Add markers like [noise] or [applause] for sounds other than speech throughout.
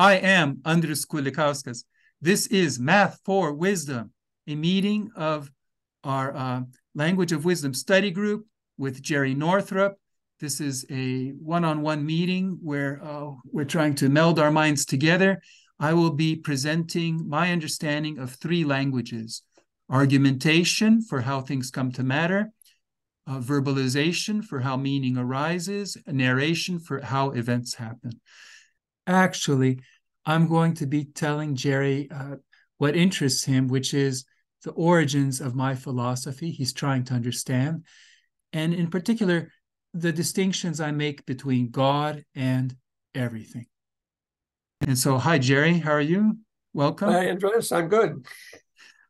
I am Andrius Kulikauskas. This is Math for Wisdom, a meeting of our uh, Language of Wisdom study group with Jere Northrop. This is a one on one meeting where uh, we're trying to meld our minds together. I will be presenting my understanding of three languages argumentation for how things come to matter, uh, verbalization for how meaning arises, narration for how events happen. Actually, I'm going to be telling Jere uh, what interests him, which is the origins of my philosophy. He's trying to understand. And in particular, the distinctions I make between God and everything. And so, hi, Jere. How are you? Welcome. Hi, Andrius. I'm good.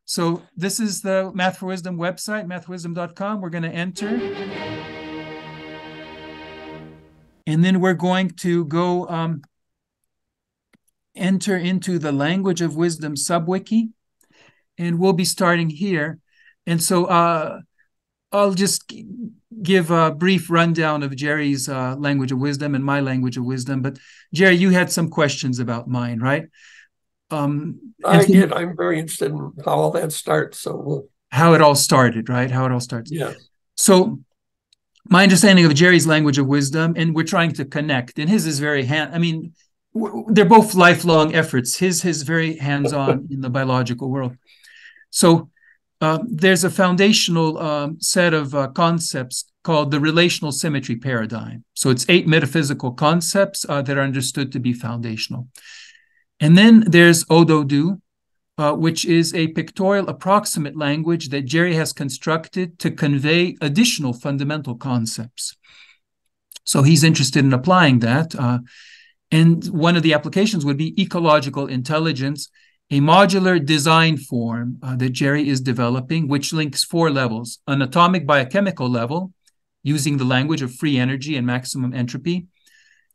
So, this is the Math for Wisdom website, mathwisdom.com. We're going to enter. And then we're going to go um, enter into the language of wisdom subwiki and we'll be starting here. And so uh, i'll just give a brief rundown of jere's uh, language of wisdom and my language of wisdom. But jere you had some questions about mine right? Um, i did. I'm very interested in how all that starts so we'll... how it all started right? How it all starts. Yeah. So my understanding of jere's language of wisdom and we're trying to connect and his is very hand i mean they're both lifelong efforts. His his very hands on [laughs] in the biological world. So uh, there's a foundational um, set of uh, concepts called the relational symmetry paradigm. So it's eight metaphysical concepts uh, that are understood to be foundational. And then there's Ododu, uh, which is a pictorial approximate language that Jere has constructed to convey additional fundamental concepts. So he's interested in applying that. And one of the applications would be ecological intelligence, a modular design form uh, that Jere is developing, which links four levels an atomic biochemical level, using the language of free energy and maximum entropy.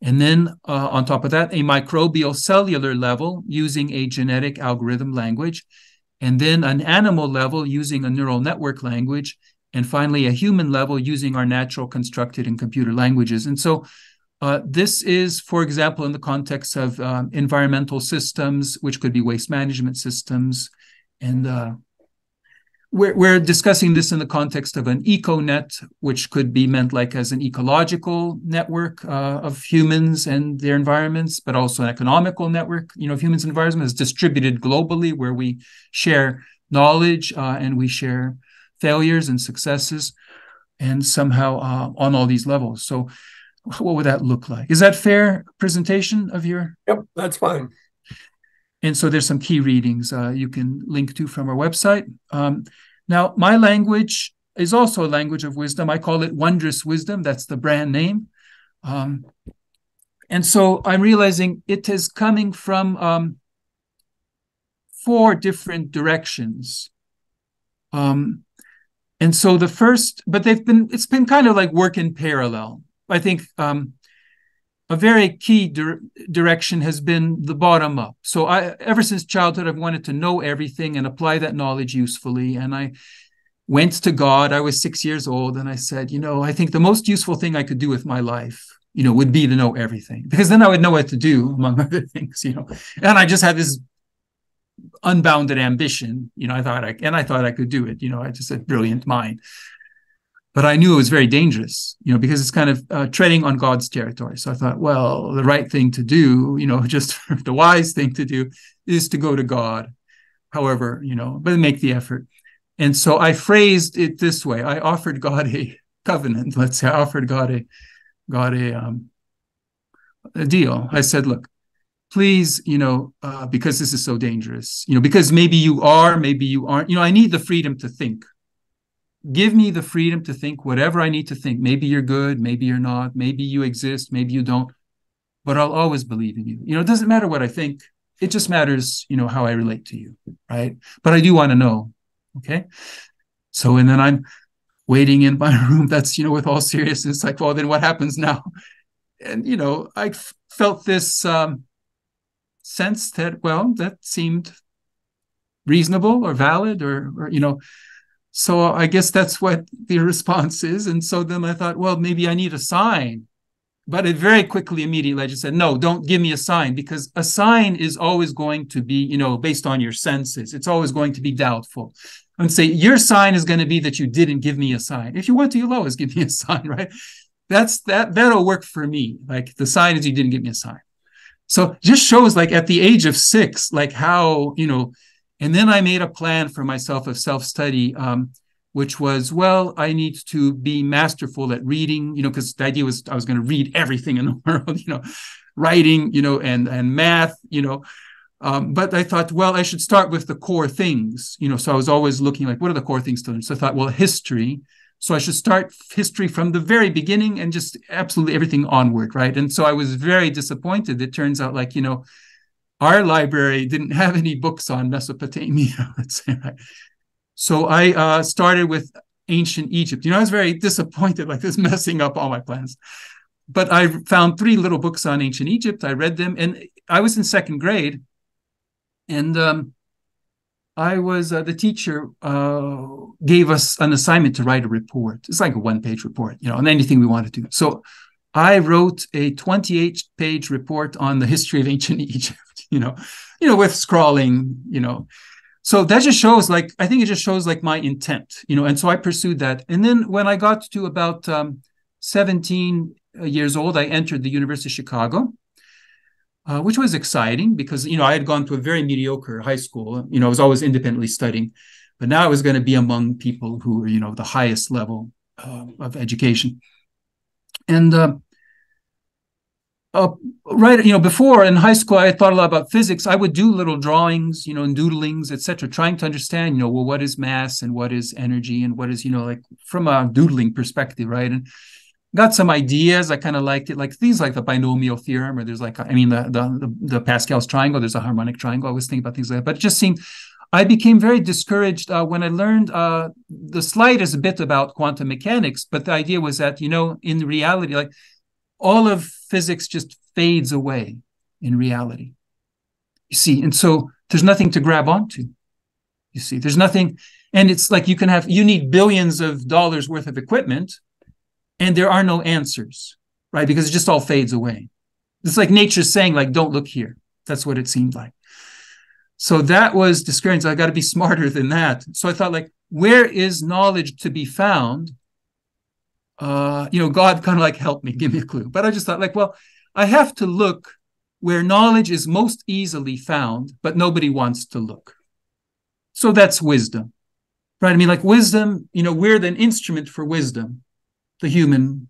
And then uh, on top of that, a microbial cellular level using a genetic algorithm language. And then an animal level using a neural network language. And finally, a human level using our natural constructed and computer languages. And so uh, this is, for example, in the context of um, environmental systems, which could be waste management systems. And uh, we're, we're discussing this in the context of an econet, which could be meant like as an ecological network uh, of humans and their environments, but also an economical network, you know, of humans and environments distributed globally, where we share knowledge uh, and we share failures and successes, and somehow uh, on all these levels. So what would that look like? Is that fair presentation of your? Yep, that's fine. And so there's some key readings uh, you can link to from our website. Um, now, my language is also a language of wisdom. I call it Wondrous Wisdom. That's the brand name. Um, and so I'm realizing it is coming from um, four different directions. Um, and so the first, but they've been, it's been kind of like work in parallel. I think um, a very key dir- direction has been the bottom up. So I, ever since childhood, I've wanted to know everything and apply that knowledge usefully. And I went to God. I was six years old, and I said, you know, I think the most useful thing I could do with my life, you know, would be to know everything because then I would know what to do, among [laughs] other things, you know. And I just had this unbounded ambition, you know. I thought I and I thought I could do it, you know. I just had brilliant mind but I knew it was very dangerous, you know, because it's kind of uh, treading on God's territory. So I thought, well, the right thing to do, you know, [laughs] just the wise thing to do is to go to God, however, you know, but make the effort. And so I phrased it this way: I offered God a [laughs] covenant. Let's say I offered God a God a um, a deal. I said, look, please, you know, uh, because this is so dangerous, you know, because maybe you are, maybe you aren't. You know, I need the freedom to think give me the freedom to think whatever I need to think. Maybe you're good, maybe you're not, maybe you exist, maybe you don't, but I'll always believe in you. You know, it doesn't matter what I think. It just matters, you know, how I relate to you, right? But I do want to know. Okay. So, and then I'm waiting in my [laughs] room. That's, you know, with all seriousness, like, well, then what happens now? And, you know, I felt this um, sense that, well, that seemed reasonable or valid or, or you know, so I guess that's what the [laughs] response is. And so then I thought, well, maybe I need a sign. but it very quickly, immediately, I just said, no, don't give me a sign because a sign is always going to be, you know, based on your senses. It's always going to be doubtful. And say your sign is going to be that you didn't give me a sign. If you want to, you'll always [laughs] give me a sign, right? That's that that'll work for me. Like the sign is you didn't give me a sign. So just shows like at the age of six, like how, you know, and then I made a plan for myself of self-study. Um, which was, well, I need to be masterful at reading, you know, because the idea was I was going to read everything in the [laughs] world, you know, writing, you know, and and math, you know. Um, but I thought, well, I should start with the core things, you know. So I was always looking like, what are the core things to learn? So I thought, well, history. So I should start history from the very beginning and just absolutely everything onward, right? And so I was very disappointed. It turns out, like, you know, our library didn't [laughs] have any books on Mesopotamia, [laughs] let's say, right? So I uh, started with ancient Egypt. You know, I was very disappointed, [laughs] like this messing up all my plans. But I found three little books on ancient Egypt. I read them, and I was in second grade, and um, I was uh, the teacher uh, gave us an assignment to write a report. It's like a one-page report, you know, on anything we wanted to. So I wrote a 28-page report on the history of ancient [laughs] Egypt. You know, you know, with scrawling, you know, so that just shows like i think it just shows like my intent you know and so i pursued that. And then when i got to about um, 17 years old i entered the university of chicago uh, which was exciting because you know i had gone to a very mediocre high school. You know i was always independently studying but now i was going to be among people who were you know the highest level uh, of education. And uh, uh, right you know before in high school i thought a lot about physics. I would do little drawings you know and doodlings etc trying to understand you know well what is mass and what is energy and what is you know like from a doodling perspective right? And got some ideas. I kind of liked it like things like the binomial theorem or there's like i mean the, the the pascal's triangle there's a harmonic triangle. I was thinking about things like that. But it just seemed I became very discouraged uh, when I learned uh, the slightest bit about quantum mechanics. But the idea was that, you know, in reality, like all of physics just fades away in reality. You see, and so there's nothing to grab onto. You see, there's nothing, and it's like you can have, you need billions of dollars worth of equipment, and there are no answers, right? Because it just all fades away. It's like nature's saying, like, don't look here. That's what it seemed like. So that was discouraging. I got to be [laughs] smarter than that. So I thought, like, where is knowledge to be found uh, you know, God kind of like help me, [laughs] give me a clue. But I just thought, like, well, I have to look where knowledge is most easily found, but nobody wants to look. So that's wisdom, right? I mean, like wisdom, you know, we're the instrument for wisdom. The human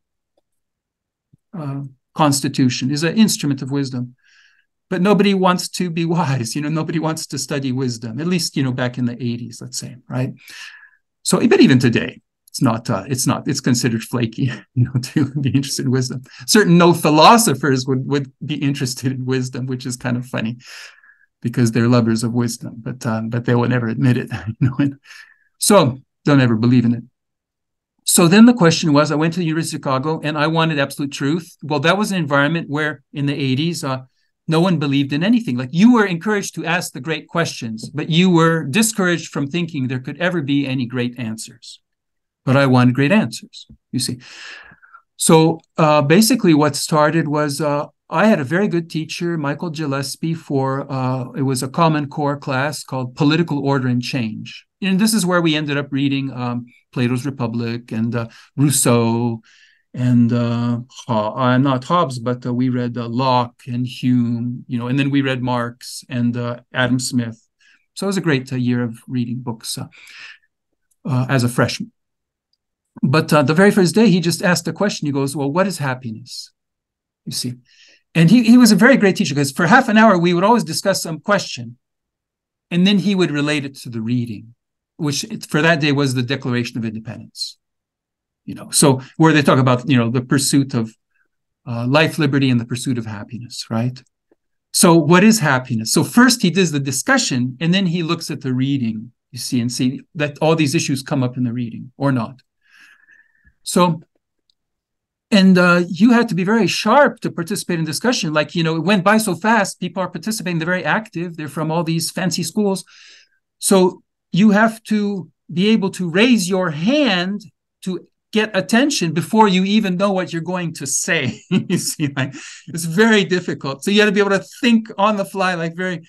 uh, constitution is an instrument of wisdom. But nobody wants to be [laughs] wise. You know, nobody wants to study wisdom, at least, you know, back in the 80s, let's say, right? So, but even today, it's not uh, it's not it's considered flaky [laughs] you know to be interested in wisdom. Certain no philosophers would would be interested in wisdom which is kind of funny because they're lovers of wisdom but um, but they will never admit it [laughs] you know and so don't ever believe in it. So then the question was i went to the university of chicago and i wanted absolute truth. Well that was an environment where in the 80s uh, no one believed in anything. Like you were encouraged to ask the great questions, but you were discouraged from thinking there could ever be any great answers but I wanted great answers, you see. So uh, basically, what started was uh, I had a very good teacher, Michael Gillespie, for uh, it was a Common Core class called Political Order and Change. And this is where we ended up reading um, Plato's Republic and uh, Rousseau and uh, uh, not Hobbes, but uh, we read uh, Locke and Hume, you know, and then we read Marx and uh, Adam Smith. So it was a great year of reading books as a freshman. But uh, the very first day, he just asked a question. He goes, Well, what is happiness? You see. And he, he was a very great teacher because for half an hour, we would always discuss some question. And then he would relate it to the reading, which for that day was the Declaration of Independence. You know, so where they talk about, you know, the pursuit of uh, life, liberty, and the pursuit of happiness, right? So, what is happiness? So, first he does the discussion, and then he looks at the reading, you see, and see that all these issues come up in the reading or not. So, and uh, you had to be very sharp to participate in discussion. Like, you know, it went by so fast. People are participating. They're very active. They're from all these fancy schools. So you have to be able to raise your hand to get attention before you even know what you're going to say. [laughs] you see, like it's very difficult. So you got to be able to think on the fly, like very.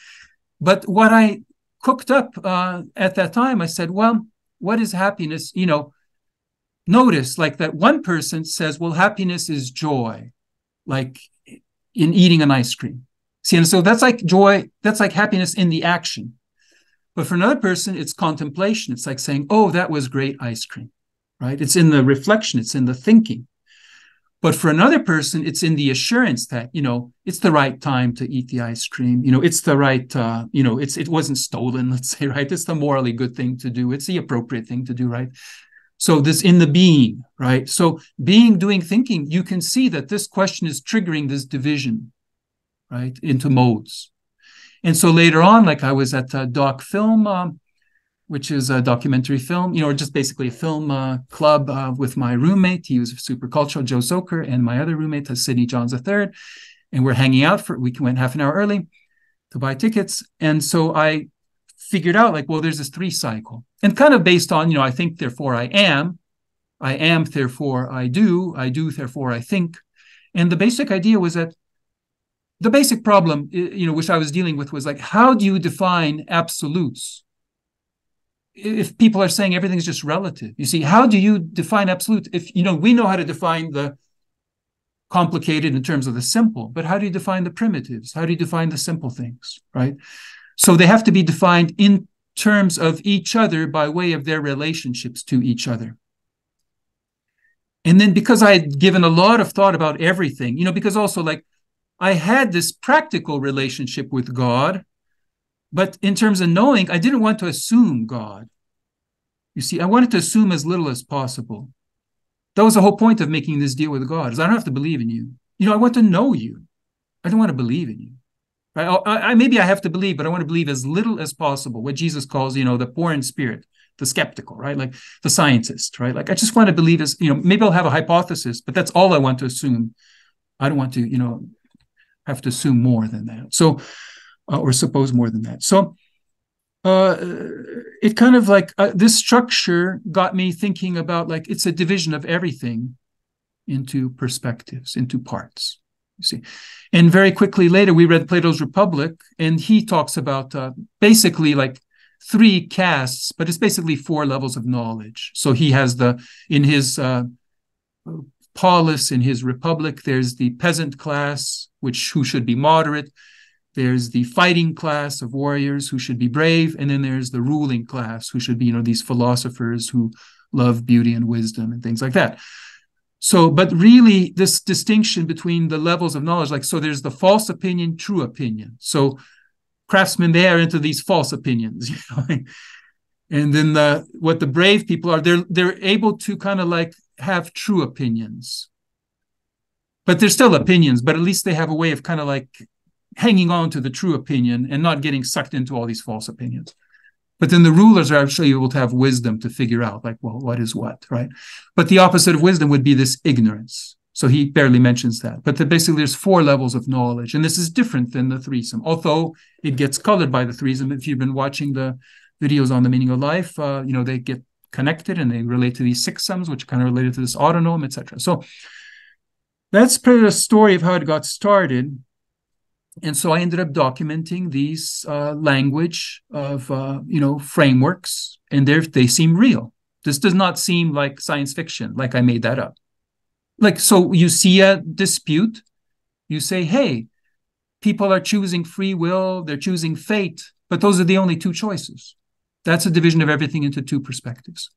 But what I cooked up uh, at that time, I said, well, what is happiness? You know, notice like that one person says, well, happiness is joy, like in eating an ice cream. See, and so that's like joy, that's like happiness in the action. But for another person, it's contemplation. It's like saying, oh, that was great ice cream, right? It's in the reflection, it's in the thinking. But for another person, it's in the assurance that, you know, it's the right time to eat the ice cream. You know, it's the right, uh, you know, it's it wasn't stolen, [laughs] let's say, right? It's the morally good thing to do. It's the appropriate thing to do, right? So this in the being, right? So being, doing, thinking, you can see that this question is triggering this division, right, into modes. And so later on, like I was at uh, Doc Film, um, which is a documentary film, you know, or just basically a film uh, club uh, with my roommate. He was super cultural, Joe Soker, and my other roommate, uh, Sidney Johns III. And we're hanging out for, we went half an hour early to buy tickets. And so I figured out like, well, there's this three cycle and kind of based on, you know, I think, therefore I am, I am, therefore I do, I do, therefore I think. And the basic idea was that the basic problem, you know, which I was dealing with was like, how do you define absolutes? If people are saying everything's just relative, you see, how do you define absolute? If you know, we know how to define the complicated in terms of the simple, but how do you define the primitives? How do you define the simple things, right? So they have to be defined in terms of each other by way of their relationships to each other. And then because I had given a lot of thought about everything, you know, because also like I had this practical relationship with God, but in terms of knowing, I didn't want to assume God. You see, I wanted to assume as little as possible. That was the whole point of making this deal with God, is I don't have to believe in you. You know, I want to know you. I don't want to believe in you. Right? I, I, maybe I have to believe, but I want to believe as little as possible. What Jesus calls, you know, the poor in spirit, the skeptical, right? Like the scientist, right? Like I just want to believe as, you know, maybe I'll have a hypothesis, but that's all I want to assume. I don't want to, you know, have to assume more than that. So, uh, or suppose more than that. So, uh, it kind of like uh, this structure got me thinking about like it's a division of everything into perspectives, into parts. You see, and very quickly later we read Plato's Republic, and he talks about uh, basically like three castes, but it's basically four levels of knowledge. So he has the in his uh, polis in his republic. There's the peasant class, which who should be moderate. There's the fighting class of warriors who should be brave, and then there's the ruling class who should be, you know, these philosophers who love beauty and wisdom and things like that. So, but really, this distinction between the levels of knowledge, like, so there's the false opinion, true opinion. So, craftsmen, they are into these false opinions, [laughs] you know. and then the what the brave people are, they're they're able to kind of like have true opinions. But they're still opinions, but at least they have a way of kind of like hanging on to the true opinion and not getting sucked into all these false opinions. But then the rulers are actually able to have wisdom to figure out, like, well, what is what, right? But the opposite of wisdom would be this ignorance. So he barely mentions that. But basically, there's four levels of knowledge, and this is different than the threesome, although it gets colored by the threesome. If you've been watching the videos on the meaning of life, uh, you know they get connected and they relate to these six sums, which are kind of related to this autonome, etc. So that's pretty the story of how it got started and so I ended up documenting these uh, language of uh, you know frameworks, and they they seem real. This does not seem like science fiction, like I made that up. Like so, you see a dispute, you say, "Hey, people are choosing free will, they're choosing fate, but those are the only two choices." That's a division of everything into two perspectives.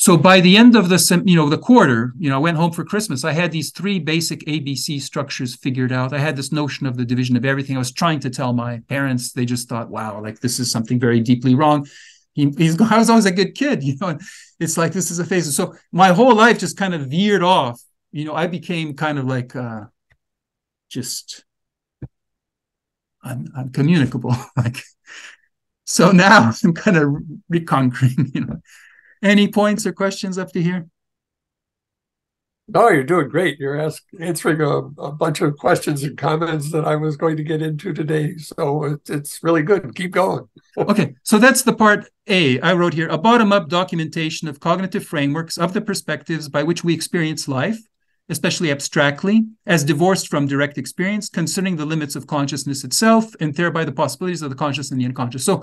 So by the end of the you know the quarter, you know, I went home for Christmas. I had these three basic ABC structures figured out. I had this notion of the division of everything. I was trying to tell my parents. They just thought, "Wow, like this is something very deeply wrong." He, he's [laughs] I was always a good kid, you know. It's like this is a phase. So my whole life just kind of veered off. You know, I became kind of like uh, just un- uncommunicable. [laughs] like so now [laughs] I'm kind of reconquering, you know any points or questions up to here? No, you're doing great. You're ask, answering a, a, bunch of questions and comments that I was going to get into today. So it, it's really good. Keep going. [laughs] okay, so that's the part A. I wrote here a bottom up documentation of cognitive frameworks of the perspectives by which we experience life, especially abstractly, as divorced from direct experience, concerning the limits of consciousness itself and thereby the possibilities of the conscious and the unconscious. So,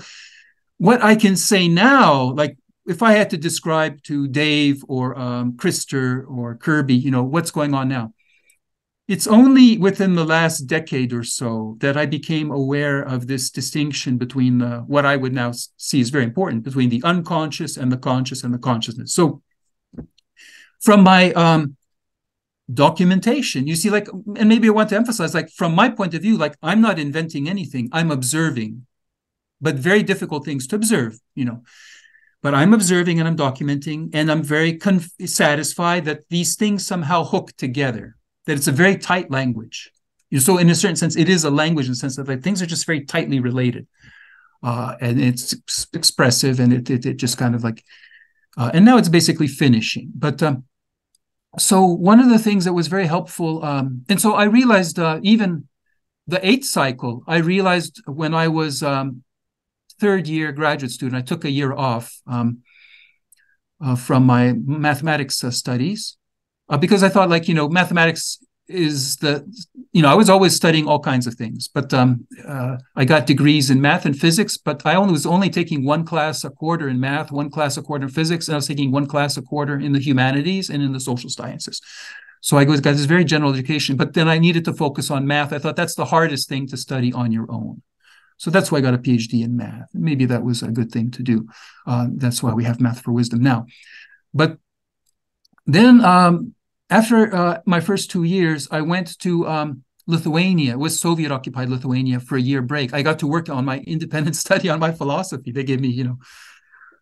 what I can say now, like if I had to describe to Dave or um, Krister or Kirby, you know, what's going on now, it's only within the last decade or so that I became aware of this distinction between the, what I would now see is very important between the unconscious and the conscious and the consciousness. So, from my um, documentation, you see, like, and maybe I want to emphasize, like, from my point of view, like, I'm not inventing anything, I'm observing, but very difficult things to observe, you know but I'm observing and I'm documenting, and I'm very satisfied that these things somehow hook together, that it's a very tight language. So, in a certain sense, it is a language in the sense that like, things are just very tightly related. Uh, and it's expressive and it, it, it just kind of like, uh, and now it's basically finishing. But um, so, one of the things that was very helpful, um, and so I realized uh, even the eighth cycle, I realized when I was um, third year graduate student. I took a year off um, uh, from my mathematics uh, studies uh, because I thought, like, you know, mathematics is the, you know, I was always studying all kinds of things, but um, uh, I got degrees in math and physics, but I only was only taking one class a quarter in math, one class a quarter in physics, and I was taking one class a quarter in the humanities and in the social sciences. So I got this very general education, but then I needed to focus on math. I thought that's the hardest thing to study on your own. So that's why I got a PhD in math. Maybe that was a good thing to do. Uh, that's why we have Math for Wisdom now. But then um, after uh, my first two years, I went to um, Lithuania, it was Soviet occupied Lithuania for a year break. I got to work on my [laughs] independent study on my philosophy. They gave me, you know,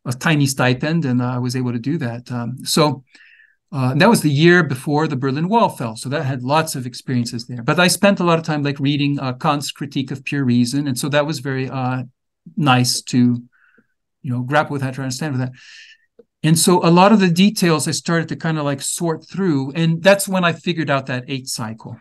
a tiny stipend, and I was able to do that. Um, so uh, that was the year before the Berlin Wall fell, so that had lots of experiences there. But I spent a lot of time like reading uh, Kant's Critique of Pure Reason, and so that was very uh, nice to, you know, grapple with that, to understand with that. And so a lot of the details I started to kind of like sort through, and that's when I figured out that eight cycle.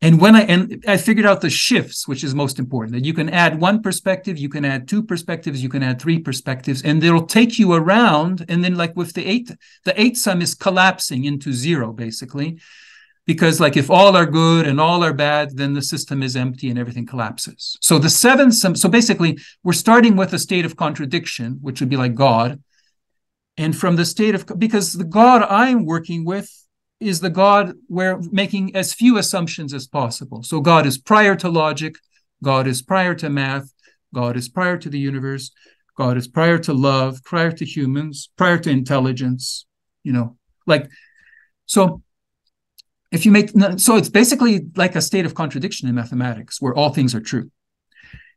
And when I and I figured out the shifts, which is most important, that you can add one perspective, you can add two perspectives, you can add three perspectives, and it'll take you around. And then, like with the eight, the eight sum is collapsing into zero, basically. Because like if all are good and all are bad, then the system is empty and everything collapses. So the seven sum, so basically we're starting with a state of contradiction, which would be like God. And from the state of because the God I'm working with is the God where making as few assumptions as possible. So God is prior to logic, God is prior to math, God is prior to the universe, God is prior to love, prior to humans, prior to intelligence, you know, like so if you make so it's basically like a state of contradiction in mathematics where all things are true.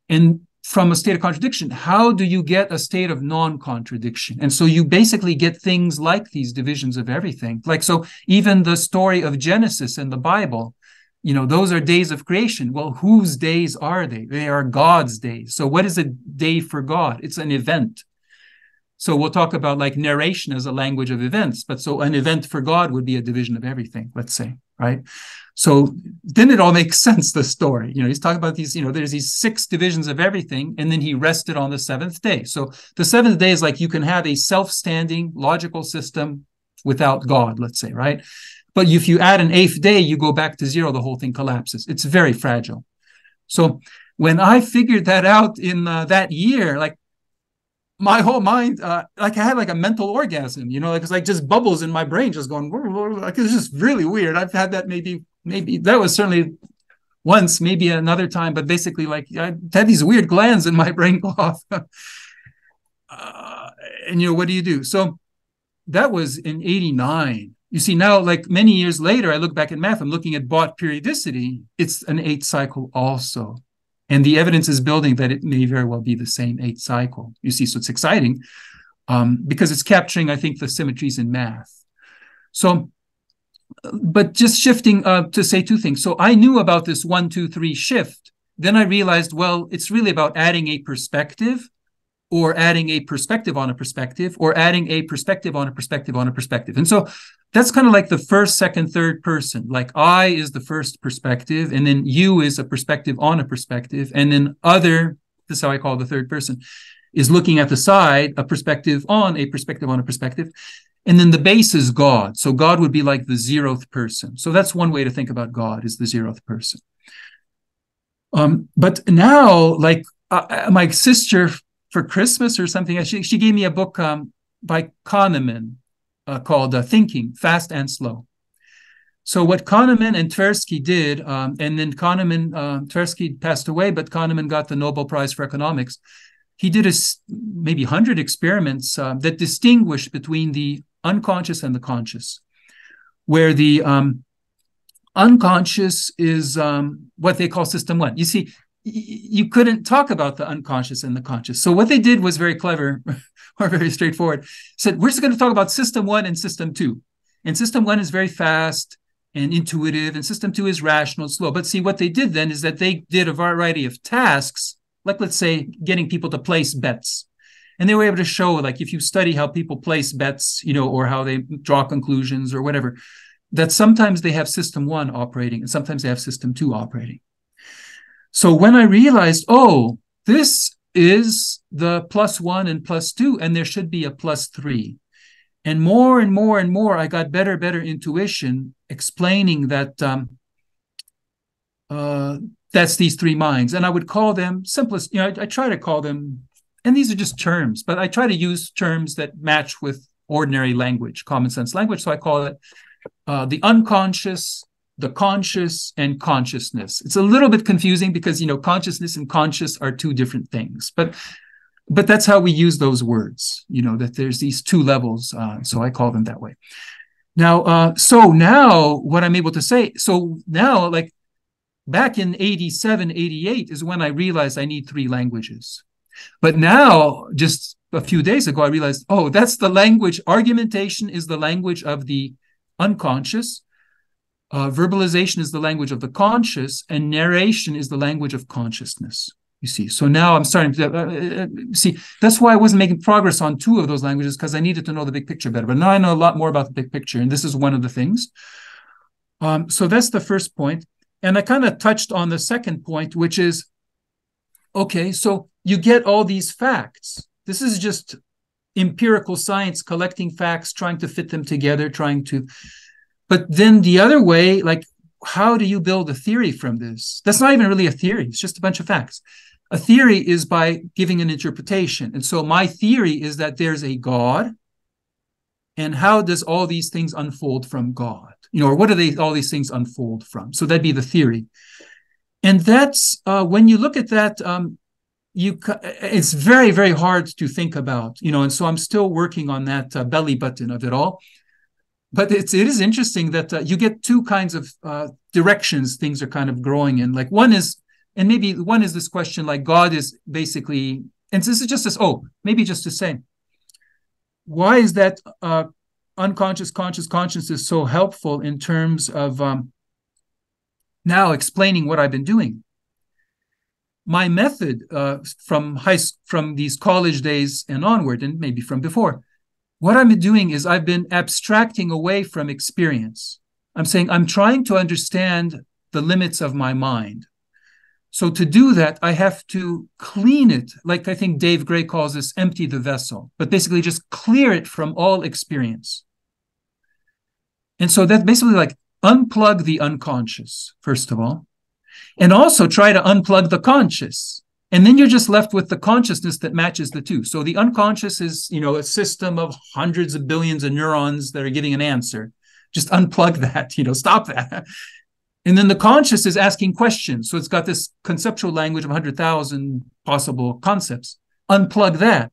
And from a state of contradiction, how do you get a state of non contradiction? And so you basically get things like these divisions of everything. Like, so even the story of Genesis in the Bible, you know, those are days of creation. Well, whose days are they? They are God's days. So, what is a day for God? It's an event. So, we'll talk about like narration as a language of events. But so, an event for God would be a division of everything, let's say, right? So then it all makes [laughs] sense, the story. You know, he's talking about these, you know, there's these six divisions of everything, and then he rested on the seventh day. So the seventh day is like you can have a self-standing logical system without God, let's say, right? But if you add an eighth day, you go back to zero, the whole thing collapses. It's very fragile. So when I figured that out in uh, that year, like my whole mind, uh, like I had like a mental orgasm, you know, like it's like just bubbles in my brain, just going, whoa, whoa, like it's just really weird. I've had that maybe maybe that was certainly once, maybe another time, but basically, like I had these weird glands in my [laughs] brain off. [laughs] uh, and you know, what do you do? So that was in 89. You see, now, like many years later, I look back at math, I'm looking at Bott periodicity. It's an eight cycle also. And the evidence is building that it may very well be the same eight cycle. You see, so it's exciting um, because it's capturing, I think, the symmetries in math. So but just shifting uh, to say two things. So I knew about this one, two, three shift. Then I realized, well, it's really about adding a perspective. Or adding a perspective on a perspective, or adding a perspective on a perspective on a perspective. And so that's kind of like the first, second, third person. Like I is the first perspective, and then you is a perspective on a perspective, and then other, this is how I call the third person, is looking at the side, a perspective on a perspective on a perspective. And then the base is God. So God would be like the zeroth person. So that's one way to think about God is the zeroth person. Um, but now, like uh, uh my sister for Christmas or something, she, she gave me a book um, by Kahneman uh, called uh, Thinking Fast and Slow. So what Kahneman and Tversky did, um, and then Kahneman, uh, Tversky passed away, but Kahneman got the Nobel Prize for Economics. He did a, maybe 100 experiments uh, that distinguished between the unconscious and the conscious, where the um, unconscious is um, what they call system one. You see, you couldn't talk about the unconscious and the conscious. So what they did was very clever [laughs] or very straightforward. Said we're just going to talk about system one and system two. And system one is very fast and intuitive, and system two is rational and slow. But see, what they did then is that they did a variety of tasks, like let's say getting people to place bets. And they were able to show, like, if you study how people place bets, you know, or how they draw conclusions or whatever, that sometimes they have system one operating and sometimes they have system two operating. So when I realized, oh, this is the plus one and plus two, and there should be a plus three. And more and more and more, I got better, better intuition explaining that um, uh, that's these three minds. And I would call them simplest, you know, I, I try to call them, and these are just terms, but I try to use terms that match with ordinary language, common sense language. So I call it uh, the unconscious, the conscious and consciousness. It's a little bit confusing because you know consciousness and conscious are two different things, but but that's how we use those words. You know that there's these two levels, uh, so I call them that way. Now, uh, so now what I'm able to say, so now like back in 87, 88 is when I realized I need three languages. But now, just a few days ago, I realized, oh, that's the language. Argumentation is the language of the unconscious. Uh, verbalization is the language of the conscious, and narration is the language of consciousness. You see, so now I'm starting to uh, uh, uh, see. That's why I wasn't making progress on two of those languages because I needed to know the big picture better. But now I know a lot more about the big picture, and this is one of the things. Um, so that's the first point, and I kind of touched on the second point, which is okay. So you get all these facts. This is just empirical science, collecting facts, trying to fit them together, trying to but then the other way, like, how do you build a theory from this? That's not even really a theory, it's just a bunch of facts. A theory is by giving an interpretation. And so my theory is that there's a God. And how does all these things unfold from God? You know, or what do they all these things unfold from? So that'd be the theory. And that's uh, when you look at that, um, you it's very very hard to think about, you know. And so I'm still working on that uh, belly button of it all but it's it is interesting that uh, you get two kinds of uh, directions things are kind of growing in. Like one is, and maybe one is this question like God is basically, and this is just as oh maybe just to say, why is that uh, unconscious conscious consciousness so helpful in terms of um, now explaining what I've been doing? My method uh, from high from these college days and onward, and maybe from before, what I'm doing is I've been abstracting away from experience. I'm saying I'm trying to understand the limits of my mind. So to do that, I have to clean it, like I think Dave Gray calls this empty the vessel, but basically just clear it from all experience. And so that's basically like unplug the unconscious, first of all, and also try to unplug the conscious. And then you're just left with the consciousness that matches the two. So the unconscious is, you know, a system of hundreds of billions of neurons that are giving an answer. Just unplug [laughs] that, you know, stop that. And then the conscious is asking questions. So it's got this conceptual language of 100,000 possible concepts. Unplug that.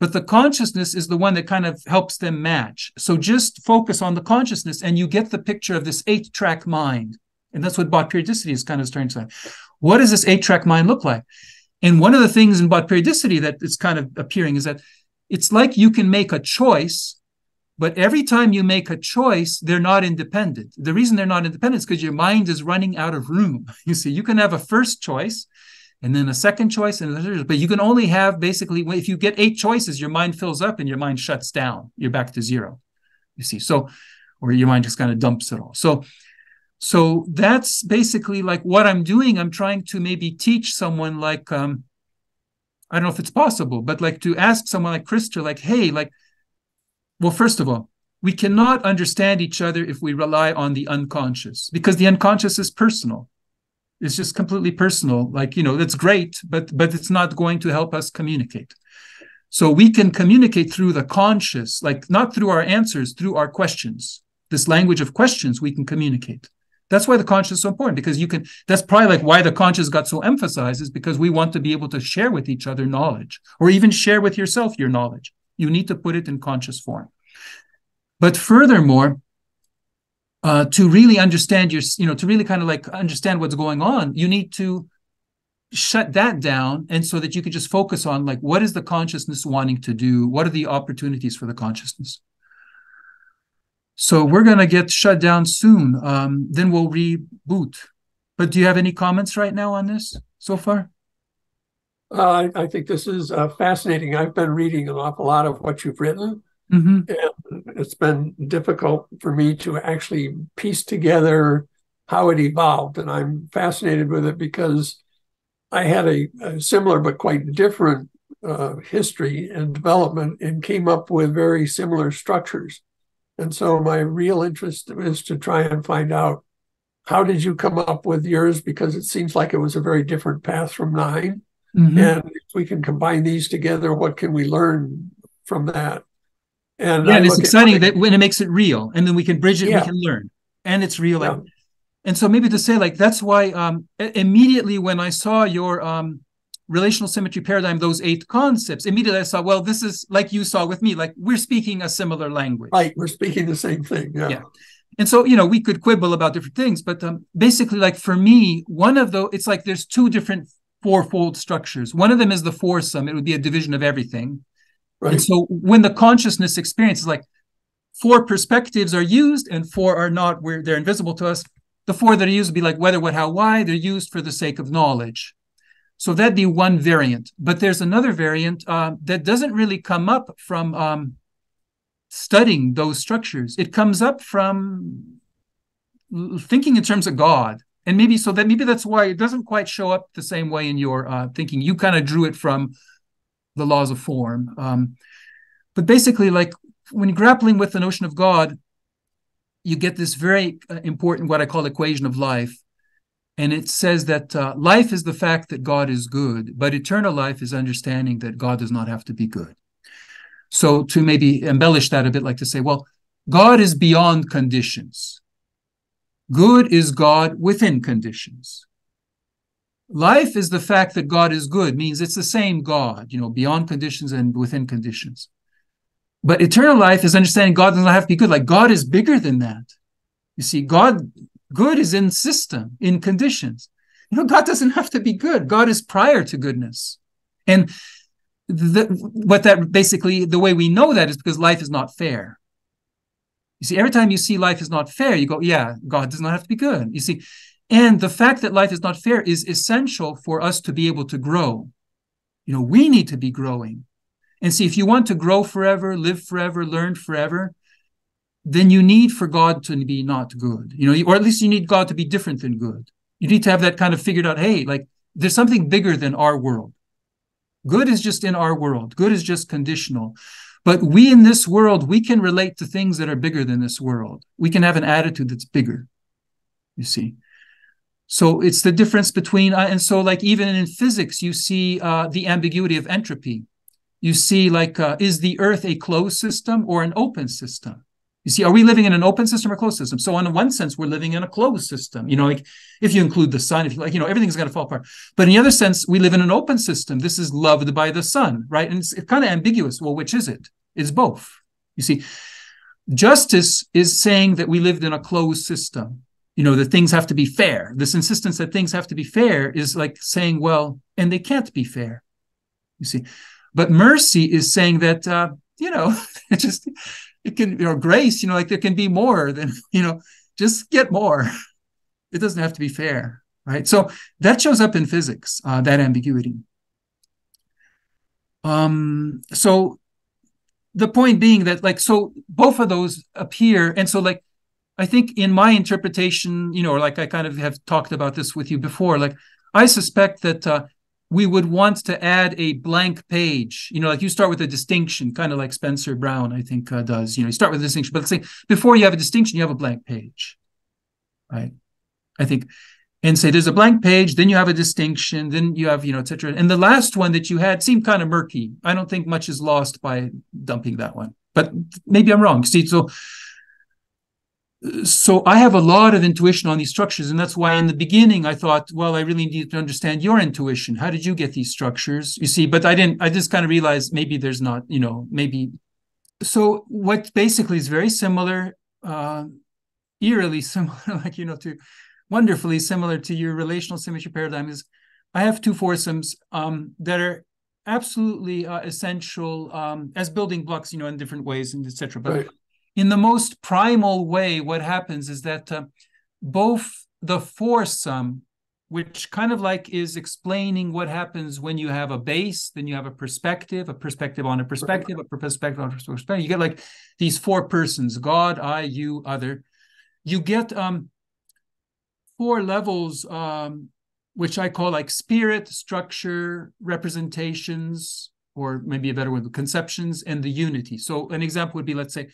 But the consciousness is the one that kind of helps them match. So just focus on the consciousness and you get the picture of this eight track mind. And that's what Bott periodicity is kind of starting to say. What does this eight track mind look like? And one of the things about periodicity that is kind of appearing is that it's like you can make a choice, but every time you make a choice, they're not independent. The reason they're not independent is because your mind is running out of room. [laughs] You see, you can have a first choice, and then a second choice and a but you can only have basically if you get eight choices your mind fills up and your mind shuts down you're back to zero you see so or your mind just kind of dumps it all so so that's basically like what i'm doing. I'm trying to maybe teach someone like um i don't know if it's possible but like to ask someone like krister like hey like well first of all we cannot understand each other if we rely on the unconscious because the unconscious is personal. It's just completely personal. Like you know that's great but but it's not going to help us communicate. So we can communicate through the conscious like not through our answers through our questions. This language of questions we can communicate that's why the conscious is so important because you can that's probably like why the conscious got so emphasized is because we want to be able to share with each other knowledge or even share with yourself your knowledge. You need to put it in conscious form. But furthermore uh, to really understand your you know to really kind of like understand what's going on you need to shut that down and so that you can just focus on like what is the consciousness wanting to do? What are the opportunities for the consciousness so we're going to get shut down soon. Um, then we'll reboot. But do you have any comments right now on this so far? Uh, I, I, think this is uh, fascinating. I've been reading an awful lot of what you've written. Mm-hmm. and it's been difficult for me to actually piece together how it evolved. And i'm fascinated with it because I had a, a similar but quite different uh, history and development and came up with very similar structures. And so my real interest is to try and find out how did you come up with yours because it seems like it was a very different path from 9 mm-hmm. And if we can combine these together, what can we learn from that? And yeah, and it's exciting that when it makes it real, and then we can bridge it, yeah. we can learn, and it's real. Yeah and so maybe to say like that's why um, immediately when I saw your um, relational symmetry paradigm, those eight concepts, immediately I saw, well, this is like you saw with me, like we're speaking a similar language. Right, we're speaking the same thing. Yeah. yeah. And so, you know, we could quibble about different things, but um, basically, like for me, one of the, it's like there's two different fourfold structures. One of them is the foursome, it would be a division of everything. Right. And so when the consciousness experience is like four perspectives are used and four are not, where they're invisible to us the four that are used would be like whether, what, how, why. They're used for the sake of knowledge. So that'd be one variant. But there's another variant uh, that doesn't really come up from um, studying those structures. It comes up from thinking in terms of God. And maybe so that maybe that's why it doesn't quite show up the same way in your uh, thinking. You kind of drew it from the laws of form. Um, but basically, like when grappling with the notion of God, you get this very uh, important what I call equation of life. And it says that uh, life is the fact that God is good, but eternal life is understanding that God does not have to be good. So, to maybe embellish that a bit, like to say, well, God is beyond conditions. Good is God within conditions. Life is the fact that God is good, means it's the same God, you know, beyond conditions and within conditions. But eternal life is understanding God does not have to be good. Like God is bigger than that. You see, God, good is in system, in conditions. You know, God doesn't have to be good. God is prior to goodness. And the, what that basically, the way we know that is because life is not fair. You see, every time you see life is not fair, you go, yeah, God does not have to be good. You see, and the fact that life is not fair is essential for us to be able to grow. You know, we need to be growing. And see, if you want to grow forever, live forever, learn forever, then you need for God to be not good, you know, or at least you need God to be different than good. You need to have that kind of figured out. Hey, like there's something bigger than our world. Good is just in our world. Good is just conditional. But we in this world, we can relate to things that are bigger than this world. We can have an attitude that's bigger. You see. So it's the difference between, uh, and so like even in physics, you see uh, the ambiguity of entropy you see like uh, is the earth a closed system or an open system you see are we living in an open system or closed system? So in one sense we're living in a closed system. You know like if you include the sun if you like you know everything's going to fall apart. But in the other sense we live in an open system. This is loved by the sun right? And it's, it's kind of ambiguous. Well which is it? It's both. You see justice is saying that we lived in a closed system. You know that things have to be fair. This insistence that things have to be fair is like saying well and they can't be fair. You see but mercy is saying that uh, you know, [laughs] it just it can you know grace, you know, like there can be more than [laughs] you know, just get more. It doesn't have to be fair. right? So that shows up in physics, uh, that ambiguity. Um, so the point being that like so both of those appear, and so like I think in my interpretation, you know, like I kind of have talked about this with you before, like I suspect that uh, we would want to add a blank page. You know, like you start with a distinction, kind of like Spencer Brown, I think, uh, does. You know, you start with a distinction, but let's say before you have a distinction, you have a blank page, right? I think, and say there's a blank page, then you have a distinction, then you have, you know, etc. And the last one that you had seemed kind of murky. I don't think much is lost by dumping that one, but maybe I'm wrong. See, so so I have a lot of intuition on these structures, and that's why in the beginning I thought, well, I really need to understand your intuition. How did you get these structures? You see, but I didn't. I just kind of realized maybe there's not, you know, maybe. So what basically is very similar, uh, eerily similar, [laughs] like you know, to wonderfully similar to your relational symmetry paradigm is, I have two foursomes um, that are absolutely uh, essential um, as building blocks, you know, in different ways and etc. But right in the most primal way, what happens is that uh, both the foursome, which kind of like is explaining what happens when you have a base, then you have a perspective, a perspective on a perspective, a perspective on a perspective. You get like these four persons God, I, you, other. You get um, four levels, um, which I call like spirit, structure, representations, or maybe a better word, conceptions, and the unity. So an example would be, let's say,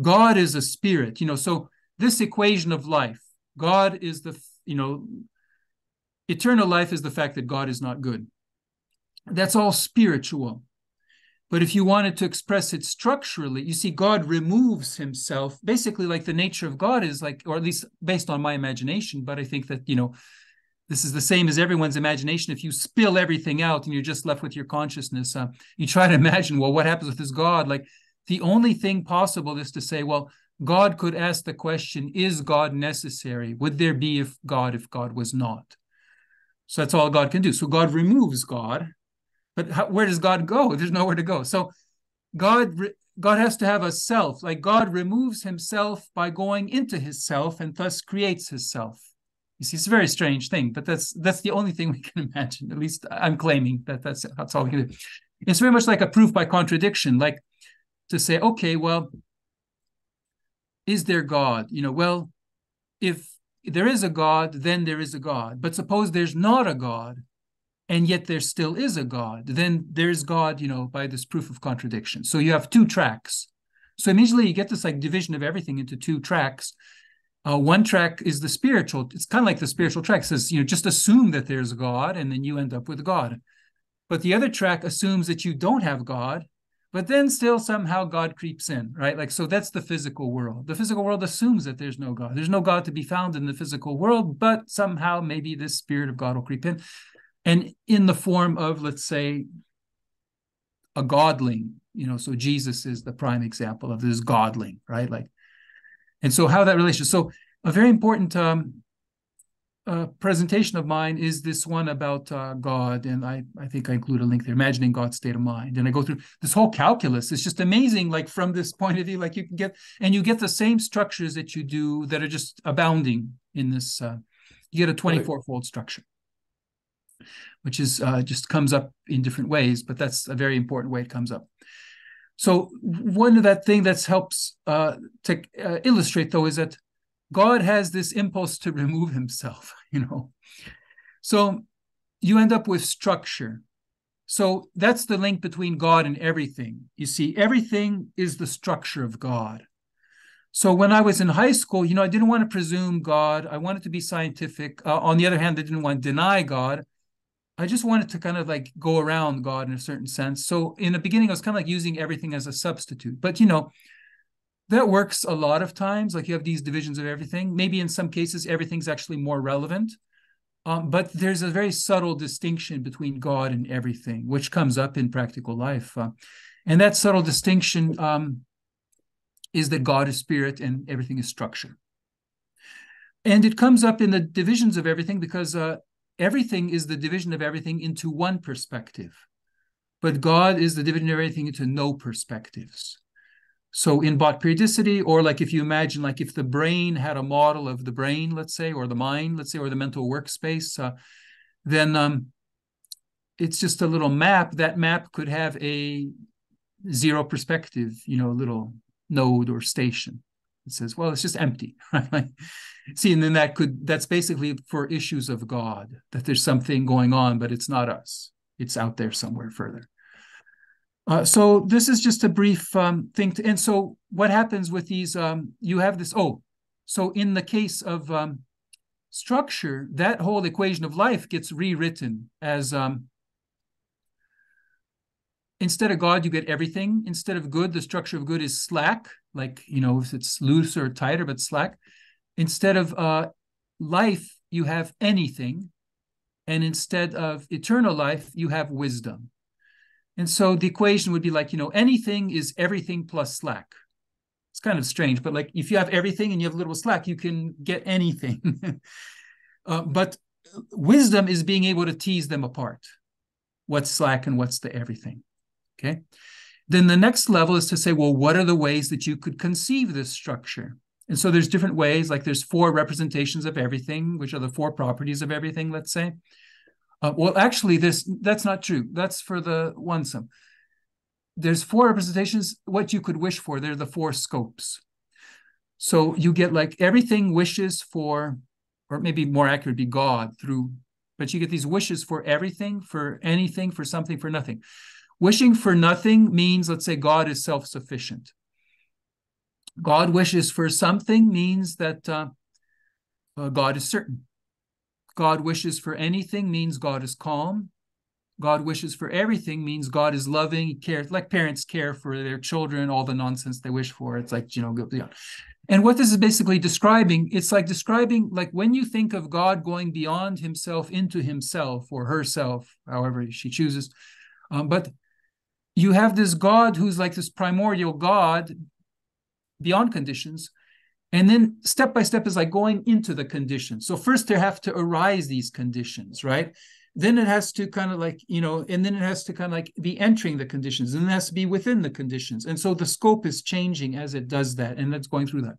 God is a spirit, you know. So this equation of life, God is the, you know, eternal life is the fact that God is not good. That's all spiritual. But if you wanted to express it structurally, you see, God removes himself, basically, like the nature of God is like, or at least based on my imagination. But I think that, you know, this is the same as everyone's imagination. If you spill everything out and you're just left with your consciousness, uh, you try to [laughs] imagine, well, what happens with this God? Like, the only thing possible is to say, well, God could ask the question, is God necessary? Would there be if God if God was not? So that's all God can do. So God removes God, but how, where does God go? There's nowhere to go. So God God has to have a self. Like God removes himself by going into his self and thus creates his self. You see, it's a very strange thing, but that's that's the only thing [laughs] we can imagine. At least I'm claiming that that's that's all we can do. It's very much like a proof by contradiction. Like to say, okay, well, is there God? You know, well, if there is a God, then there is a God. But suppose there's not a God, and yet there still is a God, then there's God, you know, by this proof of contradiction. So you have two tracks. So immediately you get this like division of everything into two tracks. Uh, one track is the spiritual. It's kind of like the spiritual track it says, you know, just assume that there's God, and then you end up with God. But the other track assumes that you don't have God, but then still somehow God creeps in, right? Like, so that's the physical world. The physical world assumes that there's no God. There's no God to be found in the physical world, but somehow maybe this spirit of God will creep in. And in the form of, let's say, a godling, you know, so Jesus is the prime example of this godling, right? Like, and so how that relation. So a very important um, uh, presentation of mine is this one about uh, God, and I, I think I include a link there, imagining God's state of mind. And I go through this whole calculus. It's just amazing, like from this point of view, like you can get, and you get the same structures that you do that are just abounding in this. Uh, you get a 24 fold structure, which is uh, just comes up in different ways, but that's a very important way it comes up. So one of that thing that helps uh, to uh, illustrate though is that God has this impulse to remove himself, [laughs] you know. So you end up with structure. So that's the link between God and everything. You see, everything is the structure of God. So when I was in high school, you know, I didn't want to presume God. I wanted to be scientific. Uh, on the other hand, I didn't want to deny God. I just wanted to kind of like go around God in a certain sense. So in the beginning, I was kind of like using everything as a substitute. But you know, that works a lot of times. Like you have these divisions of everything. Maybe in some cases, everything's actually more relevant. Um, but there's a very subtle distinction between God and everything, which comes up in practical life. Uh, and that subtle distinction um, is that God is spirit and everything is structure. And it comes up in the divisions of everything because uh, everything is the division of everything into one perspective. But God is the division of everything into no perspectives. So in Bott periodicity, or like if you imagine, like if the brain had a model of the brain, let's say, or the mind, let's say, or the mental workspace, uh, then um, it's just a little map. That map could have a zero perspective, you know, a little node or station. It says, well, it's just empty, [laughs] right? See, and then that could that's basically for issues of God, that there's something going on, but it's not us. It's out there somewhere further. Uh, so this is just a brief um, thing. To, and so what happens with these? Um, you have this. Oh, so in the case of um, structure, that whole equation of life gets rewritten as um, instead of God, you get everything. Instead of good, the structure of good is slack, like you know, if it's loose or tighter, but slack. Instead of uh, life, you have anything, and instead of eternal life, you have wisdom. And so the equation would be like, you know, anything is everything plus slack. It's kind of strange, but like if you have everything and you have a little slack, you can get anything. [laughs] uh, but wisdom is being able to tease them apart. What's slack and what's the everything. Okay. Then the next level is to say, well, what are the ways that you could conceive this structure? And so there's different ways, like there's four representations of everything, which are the four properties of everything, let's say. Uh, well, actually, this that's not true. That's for the onesome. There's four representations. What you could wish for, they're the four scopes. So you get like everything wishes for, or maybe more accurate, be God through, but you get these wishes for everything, for anything, for something, for nothing. Wishing for nothing means, let's say, God is self sufficient. God wishes for something means that uh, uh, God is certain. God wishes for anything means God is calm. God wishes for everything means God is loving. He cares like parents care for their children, all the nonsense they wish for. It's like, you know, beyond. And what this is basically describing, it's like describing like when you think of God going beyond himself into himself or herself, however she chooses. Um, but you have this God who's like this primordial God beyond conditions and then step by step is like going into the conditions. So first there have to arise these conditions, right? Then it has to kind of like, you know, and then it has to kind of like be entering the conditions and it has to be within the conditions. And so the scope is changing as it does that. And that's going through that.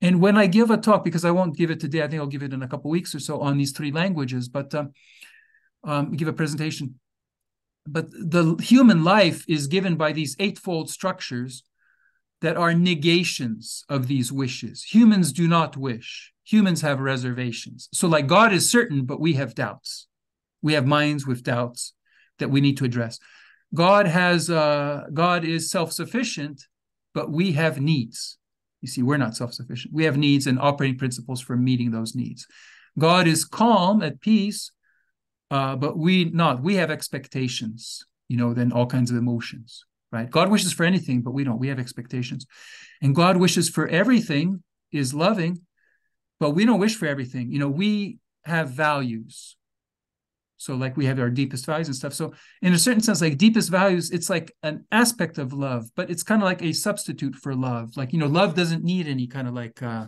And when I give a talk, because I won't give it today, I think I'll give it in a couple weeks or so on these three languages, but um, um, give a presentation. But the human life is given by these eightfold structures that are negations of these wishes. Humans do not wish. Humans have reservations. So, like God is certain, but we have doubts. We have minds with doubts that we need to address. God has uh, God is self-sufficient, but we have needs. You see, we're not self-sufficient. We have needs and operating principles for meeting those needs. God is calm at peace, uh, but we not. We have expectations. You know, then all kinds of emotions right? God wishes for anything, but we don't. We have expectations. And God wishes for everything, is loving, but we don't wish for everything. You know, we have values. So, like we have our deepest values and stuff. So, in a certain sense, like deepest values, it's like an aspect of love, but it's kind of like a substitute for love. Like, you know, love doesn't need any kind of like uh,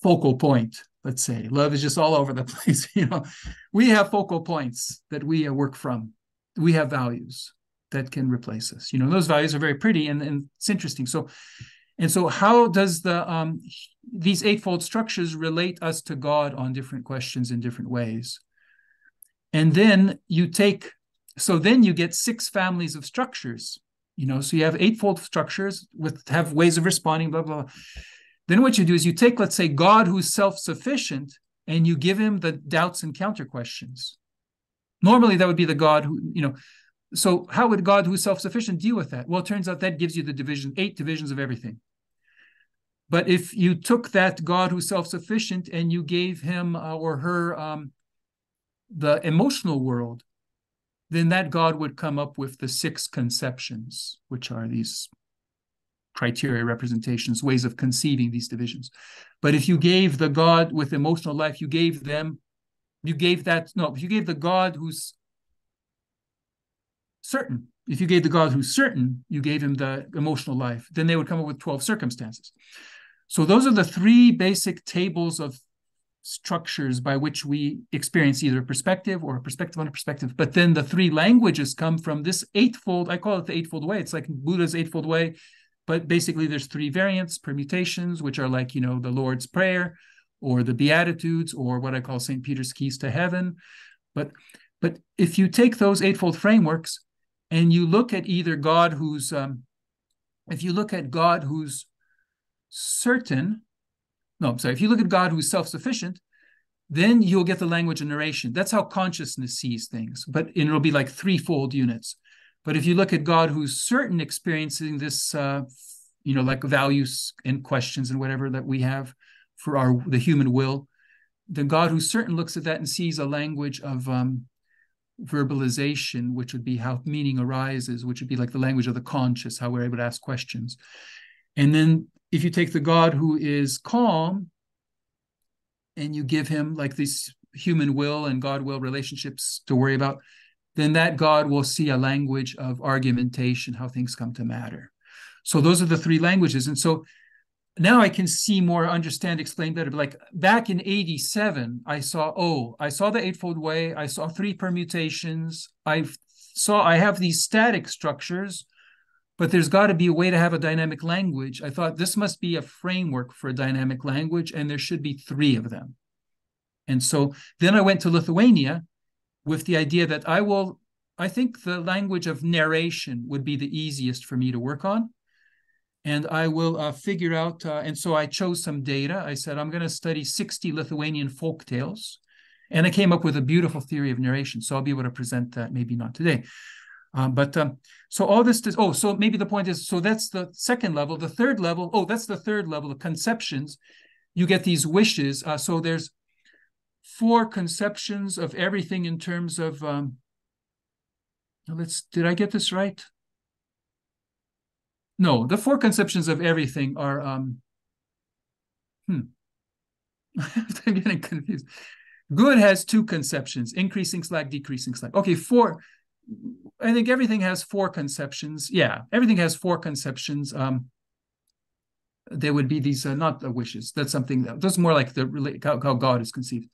focal point, let's say. Love is just all over the [laughs] place. You know, we have focal points that we work from, we have values that can replace us. You know, those values are very pretty and, and it's interesting. So, and so how does the um, these eightfold structures relate us to God on different questions in different ways? And then you take, so then you get six families of structures. You know, so you have eightfold structures with have ways of responding, blah, blah, blah. Then what you do is you take, let's say, God who's self-sufficient, and you give him the doubts and counter questions. Normally, that would be the God who, you know, so how would God, who's self-sufficient, deal with that? Well, it turns out that gives you the division, eight divisions of everything. But if you took that God who's self-sufficient and you gave him uh, or her um, the emotional world, then that God would come up with the six conceptions, which are these criteria representations, ways of conceiving these divisions. But if you gave the God with emotional life, you gave them, you gave that, no, if you gave the God who's certain. If you gave the God who's certain, you gave him the emotional life, then they would come up with 12 circumstances. So those are the three basic tables of structures by which we experience either a perspective or a perspective on a perspective. But then the three languages come from this eightfold, I call it the eightfold way. It's like Buddha's eightfold way. but basically there's three variants, permutations, which are like, you know, the Lord's Prayer or the Beatitudes or what I call St. Peter's Keys to Heaven. But but if you take those eightfold frameworks and you look at either God who's um, if you look at God who's certain, no, I'm sorry, if you look at God who's self-sufficient, then you'll get the language of narration. That's how consciousness sees things, but it'll be like threefold units. But if you look at God who's certain, experiencing this, uh, you know, like values and questions and whatever that we have for our the human will, then God who's certain looks at that and sees a language of um, verbalization, which would be how meaning arises, which would be like the language of the conscious, how we're able to ask questions. And then if you take the God who is calm and you give him like these human will and God will relationships to worry about, then that God will see a language of argumentation, how things come to matter. So those are the three languages. And so now I can see more, understand, explain better. But like back in 87, I saw, oh, I saw the Eightfold Way, I saw three permutations, I saw I have these static structures, but there's got to be a way to have a dynamic language. I thought this must be a framework for a dynamic language, and there should be three of them. And so then I went to Lithuania with the idea that I will, I think the language of narration would be the easiest for me to work on. And I will uh, figure out, uh, and so I chose some data. I said, I'm going to study 60 Lithuanian folk tales. And I came up with a beautiful theory of narration. So I'll be able to present that, maybe not today. Um, but um, so all this, oh, so maybe the point is, so that's the second level. The third level, oh, that's the third level of conceptions. You get these wishes. Uh, so there's four conceptions of everything in terms of um, let's did i get this right no the four conceptions of everything are um hmm. [laughs] I'm getting confused. Good has two conceptions increasing slack decreasing slack. Okay four i think everything has four conceptions. Yeah everything has four conceptions um there would be these uh, not the wishes that's something that, that's more like the how, how god is conceived.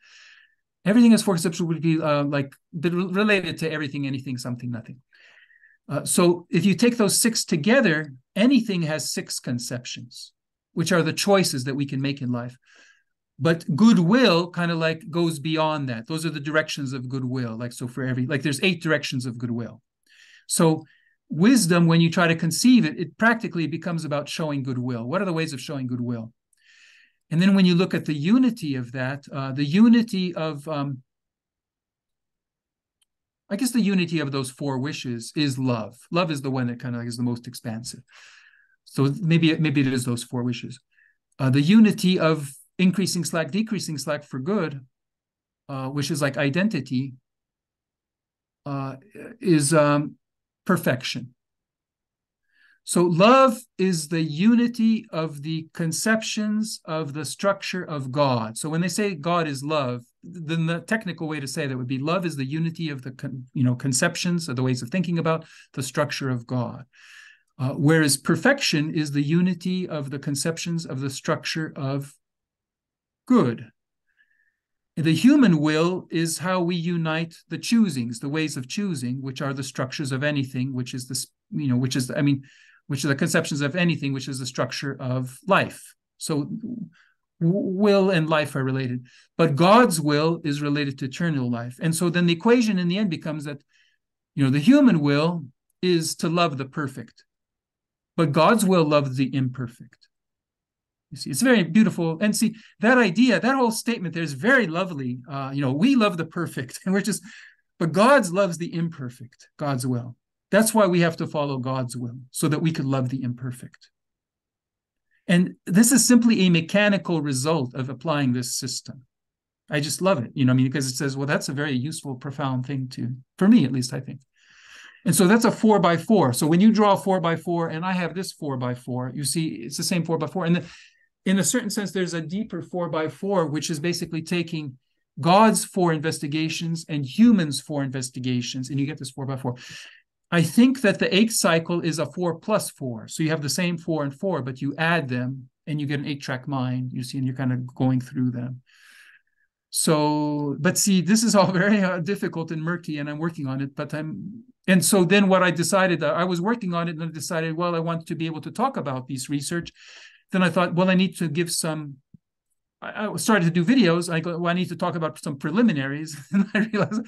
Everything as four conceptual would be uh, like related to everything anything something nothing. Uh, so if you take those six together anything has six conceptions which are the choices that we can make in life. But goodwill kind of like goes beyond that. Those are the directions of goodwill. Like so for every like there's eight directions of goodwill. So wisdom when you try to conceive it it practically becomes about showing goodwill. What are the ways of showing goodwill? And then when you look at the unity of that uh, the unity of um, i guess the unity of those four wishes is love. Love is the one that kind of like is the most expansive. So maybe maybe it is those four wishes. Uh, the unity of increasing slack decreasing slack for good uh, which is like identity uh, is um, perfection. So, love is the unity of the conceptions of the structure of God. So, when they say God is love, then the technical way to say that would be love is the unity of the you know conceptions or the ways of thinking about the structure of God. Uh, whereas perfection is the unity of the conceptions of the structure of good the human will is how we unite the choosings, the ways of choosing, which are the structures of anything, which is this, you know, which is, I mean, which are the conceptions of anything, which is the structure of life. So will and life are related. But God's will is related to eternal life. And so then the equation in the end becomes that, you know, the human will is to love the perfect, but God's will loves the imperfect. You see, it's very beautiful. And see, that idea, that whole statement there is very lovely. Uh, you know, we love the perfect, [laughs] and we're just, but God's loves the imperfect, God's will. That's why we have to follow God's will, so that we could love the imperfect. And this is simply a mechanical result of applying this system. I just love it, you know, I mean, because it says, well, that's a very useful, profound thing to, for me at least, I think. And so that's a four by four. So when you draw four by four, and I have this four by four, you see it's the same four by four. And the, in a certain sense, there's a deeper four by four, which is basically taking God's four investigations and humans' four investigations, and you get this four by four. I think that the eighth cycle is a four plus four. So you have the same four and four, but you add them and you get an eight track mind, you see, and you're kind of going through them. So, but see, this is all [laughs] very uh, difficult and murky, and I'm working on it. But I'm and so then what I decided, I was working on it and I decided, well, I want to be able to talk about these research. Then I thought, well, I need to give some. I, I started to do videos. I go, well, I need to talk about some preliminaries, [laughs] and I realized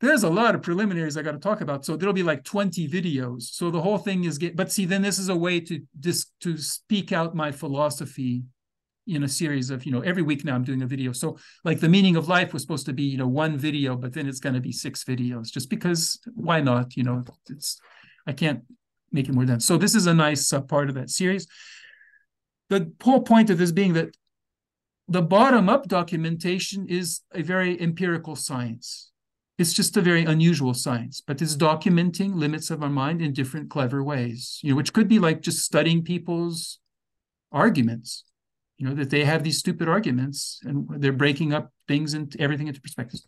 there's a lot of preliminaries I got to talk about. So there'll be like 20 videos. So the whole thing is get. But see, then this is a way to just to speak out my philosophy in a series of you know every week now i'm doing a video so like the meaning of life was supposed to be you know one video but then it's going to be six videos just because why not you know it's i can't make it more than so this is a nice uh, part of that series the whole point of this being that the bottom up documentation is a very empirical science it's just a very unusual science but it's documenting limits of our mind in different clever ways you know which could be like just studying people's arguments you know that they have these stupid arguments and they're breaking up things and everything into perspectives.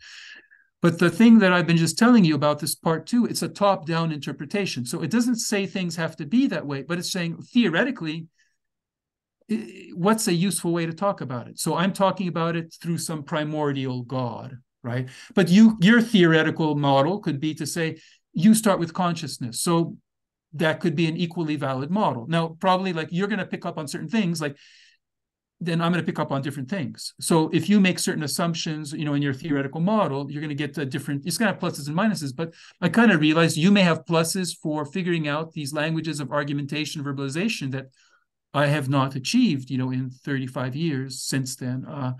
But the thing that i've been just telling you about this part two it's a top down interpretation. So it doesn't say things have to be that way but it's saying theoretically what's a useful way to talk about it? So i'm talking about it through some primordial god right but you your theoretical model could be to say you start with consciousness so that could be an equally valid model now probably like you're going to pick up on certain things like then I'm going to pick up on different things. So if you make certain assumptions, you know, in your theoretical model, you're going to get a different. It's going to have pluses and minuses. But I kind of realized you may have pluses for figuring out these languages of argumentation, verbalization that I have not achieved, you know, in 35 years since then. Uh,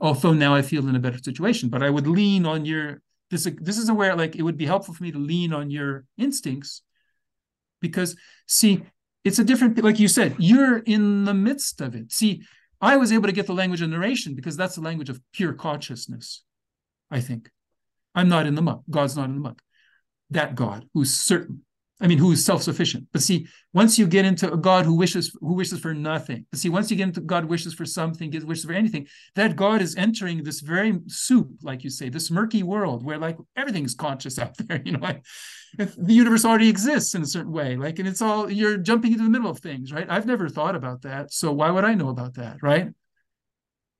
although now I feel in a better situation, but I would lean on your. This this is where like it would be helpful for me to lean on your instincts, because see, it's a different. Like you said, you're in the midst of it. See I was able to get the language of narration because that's the language of pure consciousness, I think. I'm not in the muck. God's not in the muck. That God who's certain, I mean, who is self-sufficient. But see, once you get into a God who wishes who wishes for nothing, but see, once you get into God wishes for something, wishes for anything, that God is entering this very soup, like you say, this murky world where like everything is conscious [laughs] out there. You know, the universe already exists in a certain way, like, and it's all you're jumping into the middle of things, right? I've never thought about that, so why would I know about that, right?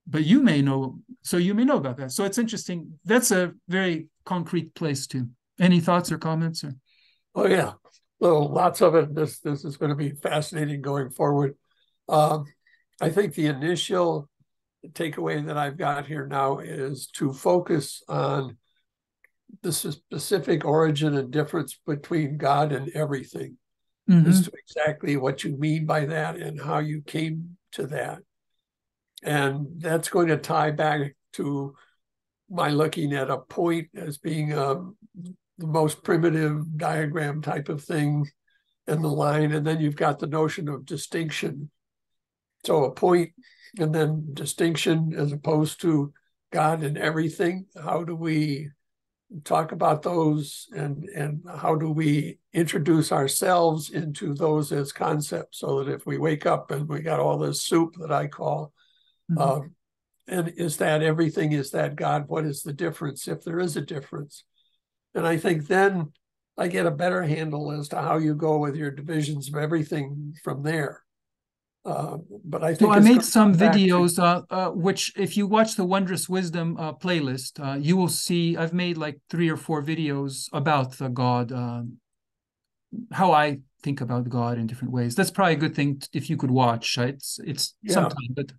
But you may know, so you may know about that. So it's interesting. That's a very concrete place to. Any thoughts or comments? Or? Oh yeah, well, lots of it. This this is going to be fascinating going forward. Um, I think the initial takeaway that I've got here now is to focus on the specific origin and difference between God and everything mm-hmm. as to exactly what you mean by that and how you came to that. And that's going to tie back to my looking at a point as being um, the most primitive diagram type of thing and the line. And then you've got the notion of distinction. So a point and then distinction as opposed to God and everything. How do we talk about those and and how do we introduce ourselves into those as concepts so that if we wake up and we got all this soup that I call mm-hmm. uh, and is that everything is that God what is the difference if there is a difference and I think then I get a better handle as to how you go with your divisions of everything from there uh, but I think so I made some videos, to... uh, uh, which if you watch the Wondrous Wisdom uh, playlist, uh, you will see I've made like three or four videos about the God, um, how I think about God in different ways. That's probably a good thing if you could watch. It's it's yeah. sometime, but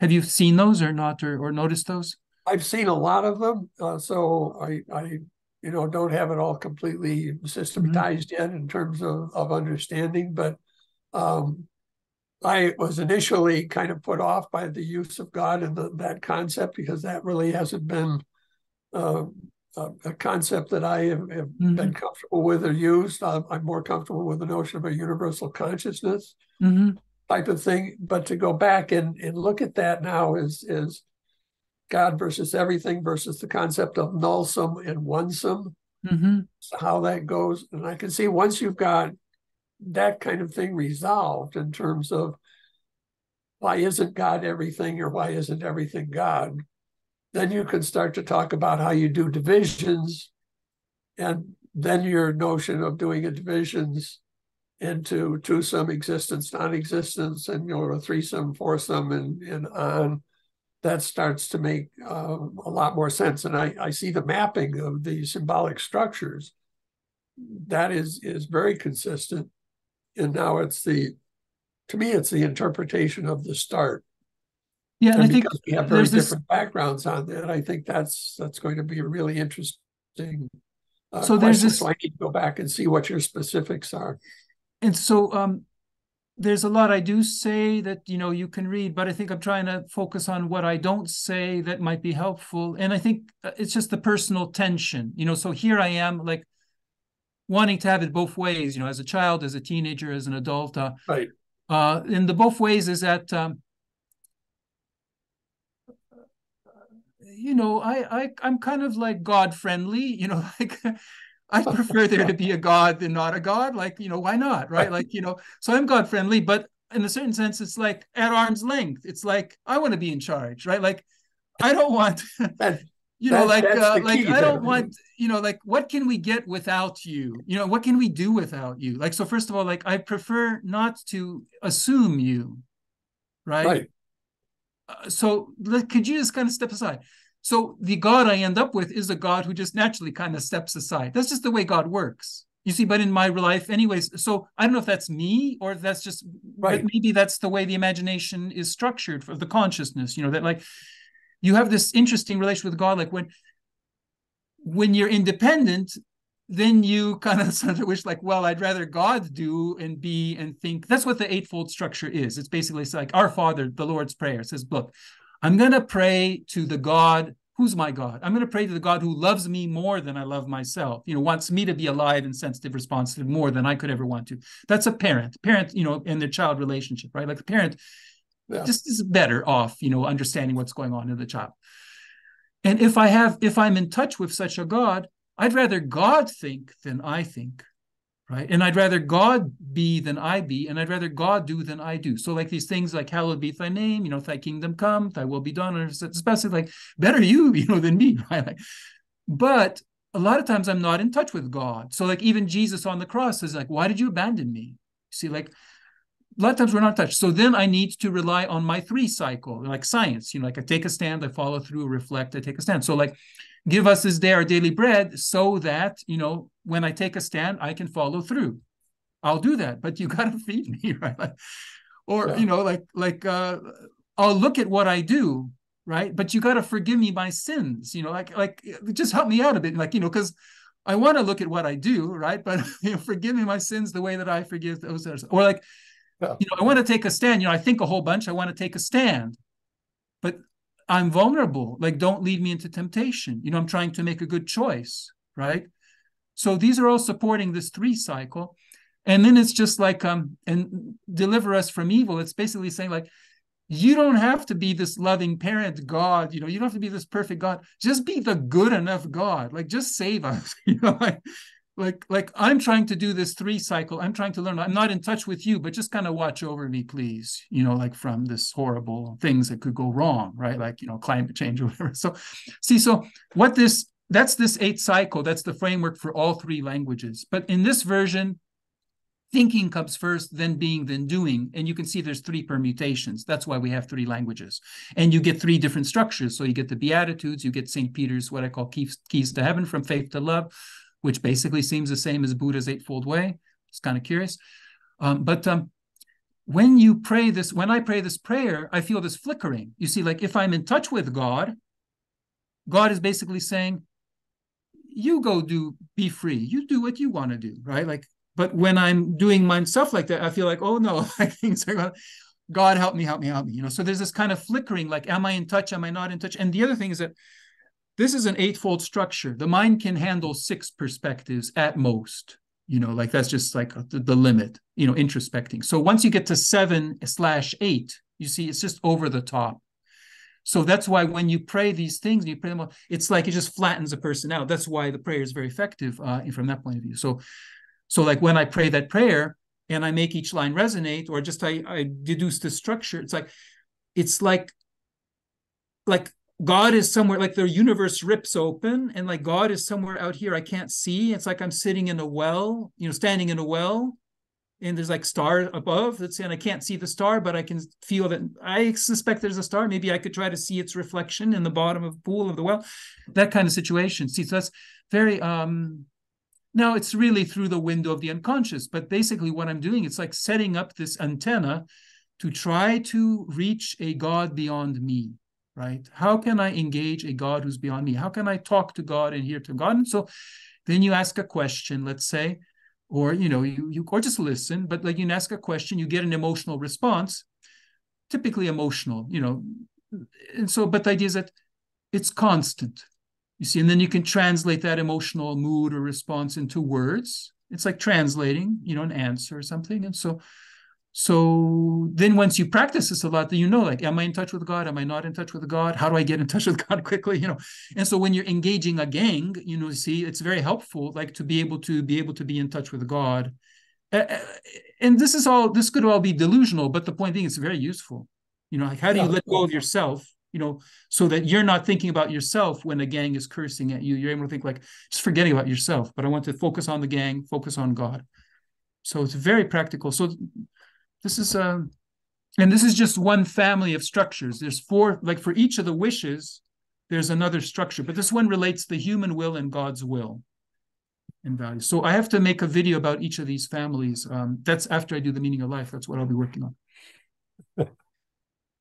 have you seen those or not, or, or noticed those? I've seen a lot of them, so I I you know don't have it all completely systematized mm-hmm. yet in terms of of understanding, but. Um, I was initially kind of put off by the use of God and the, that concept because that really hasn't been uh, a, a, concept that I have, have mm-hmm. been comfortable with or used. I'm, I'm, more comfortable with the notion of a universal consciousness mm-hmm. type of thing. But to go back and, and look at that now is is God versus everything versus the concept of nullsome and onesome. Mm-hmm. How that goes, and I can see once you've got that kind of thing resolved in terms of why isn't God everything or why isn't everything God? Then you can start to talk about how you do divisions and then your notion of doing a divisions into twosome existence, non-existence, and you know, a threesome, foursome, and, and on, that starts to make uh, a lot more sense. And I, I see the mapping of the symbolic structures that is is very consistent. And now it's the to me it's the interpretation of the start. Yeah, and, and I think we have very different this... backgrounds on that. I think that's that's going to be a really interesting. Uh, so there's this. So I need to go back and see what your specifics are. And so um, there's a lot I do say that you know you can read, but I think I'm trying to focus on what I don't say that might be helpful. And I think uh, it's just the personal tension, you know. So here I am, like wanting to have it both ways, you know, as a child, as a teenager, as an adult. Uh, right. Uh, and the both ways is that, um, you know, I, I I'm kind of like God friendly, [laughs] you know, like I prefer there to be a God than not a God. Like, you know, why not? Right. Like, you know, so I'm God friendly, but in a certain sense, it's like at arm's length. It's like I want to be in charge, right? Like I don't want [laughs] you know, like uh, like I don't want, you know, like what can we get without you? You know, what can we do without you? Like, so first of all, like I prefer not to assume you, right? Right. Uh, so like, could you just kind of step aside? So the God I end up with is a God who just naturally kind of steps aside. That's just the way God works. You see, but in my life, anyways, so I don't know if that's me or that's just right. maybe that's the way the imagination is structured for the consciousness, you know, that like you have this interesting relation with God. Like when when you're independent, then you kind of [laughs] sort of wish like, well, I'd rather God do and be and think. That's what the eightfold structure is. It's basically it's like our Father, the Lord's Prayer says, look, I'm going to pray to the God who's my God. I'm going to pray to the God who loves me more than I love myself. You know, wants me to be alive and sensitive, responsive more than I could ever want to. That's a parent, parent, you know, in their child relationship, right? Like the parent yeah. just is better off, you know, understanding what's going on in the child. And if I have, if I'm in touch with such a God, I'd rather God think than I think right? And I'd rather God be than I be, and I'd rather God do than I do. So like these things like hallowed be thy name, you know, thy kingdom come, thy will be done, or especially like better you, [laughs] you know, than me, [laughs] right? Like, but a lot of times I'm not in touch with God. So like even Jesus on the cross is like, why did you abandon me? See, like a lot of times we're not touched. So then I need to rely on my three cycle, like science, you know, like I take a stand, I follow through, reflect, I take a stand. So like give us this day our daily bread so that you know when i take a stand i can follow through. I'll do that but you [laughs] got to feed me right? Like, or yeah. you know like like uh i'll look at what i do right? But you got to forgive me my sins you know like like just help me out a bit like you know because i want to look at what i do right? But [laughs] you know forgive me my sins the way that i forgive those others or like yeah. you know i want to take a stand you know i think a whole bunch i want to take a stand I'm vulnerable. Like, don't lead me into temptation. You know, I'm trying to make a good choice, right? So these are all supporting this three cycle. And then it's just like, um, and deliver us from evil. It's basically saying, like, you don't have to be this loving parent God, you know, you don't have to be this perfect God. Just be the good enough God. Like, just save us, [laughs] you know, like, like like i'm trying to do this three cycle. I'm trying to learn. I'm not in touch with you but just kind of watch over me please you know like from this horrible things that could go wrong right? Like you know climate change or whatever. So see so what this that's this eight cycle. That's the framework for all three languages. But in this version thinking comes first then being then doing. And you can see there's three permutations. That's why we have three languages. And you get three different structures. So you get the beatitudes you get st peter's what i call keys, keys to heaven from faith to love which basically seems the same as Buddha's Eightfold Way. It's kind of curious. Um, but um, when you pray this, when I pray this prayer, I feel this flickering. You see, like if I'm in touch with God, God is basically saying, you go do, be free. You do what you want to do, right? Like, but when I'm doing my stuff like that, I feel like, oh no, [laughs] things are going God help me, help me, help me. You know, so there's this kind of flickering, like, am I in touch? Am I not in touch? And the other thing is that this is an eightfold structure. The mind can handle six perspectives at most. You know, like that's just like the, the limit, you know, introspecting. So once you get to seven slash eight, you see it's just over the top. So that's why when you pray these things, you pray them, All, it's like it just flattens a person out. That's why the prayer is very effective uh, from that point of view. So, so like when I pray that prayer and I make each line resonate, or just I, I deduce the structure, it's like, it's like, like God is somewhere like the universe rips open and like God is somewhere out here I can't see. It's like I'm sitting in a well, you know, standing in a well and there's like star above that's and I can't see the star, but I can feel that I suspect there's a star. Maybe I could try to see its reflection in the bottom of pool of the well. That kind of situation. See, so that's very um Now it's really through the window of the unconscious, but basically what I'm doing, it's like setting up this antenna to try to reach a God beyond me, right? How can I engage a God who's beyond me? How can I talk to God and hear to God? And so then you ask a question, let's say, or you know, you, you or just listen, but like you ask a question, you get an emotional response, typically emotional, you know. And so, but the idea is that it's constant you see, and then you can translate that emotional mood or response into words. It's like translating, you know, an answer or something. And so, so then once you practice this a lot, then you know, like, am I in touch with God? Am I not in touch with God? How do I get in touch with [laughs] God quickly? You know, and so when you're engaging a gang, you know, see, it's very helpful, like to be able to be able to be in touch with God. and this is all this could all be delusional, but the point being, it's very useful. You know, like how do you let go of yourself you know, so that you're not thinking about yourself when a gang is cursing at you. You're able to think like, just forgetting about yourself, but I want to focus on the gang, focus on God. So it's very practical. So this is um, and this is just one family of structures. There's four, like for each of the wishes, there's another structure, but this one relates the human will and God's will and values. So I have to make a video about each of these families. Um, that's after I do the meaning of life. That's what I'll be working on. [laughs]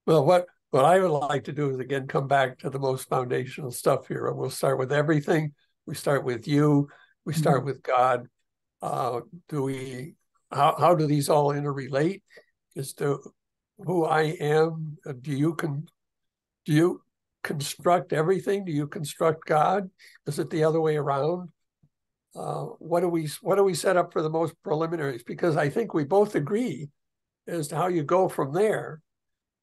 well, what what I would like to do is again come back to the most foundational stuff here. We'll start with everything. We start with you. We start mm-hmm. with God. Uh, do we? How how do these all interrelate? As to who I am. Do you can? Do you construct everything? Do you construct God? Is it the other way around? Uh, what do we what do we set up for the most preliminaries? Because I think we both agree as to how you go from there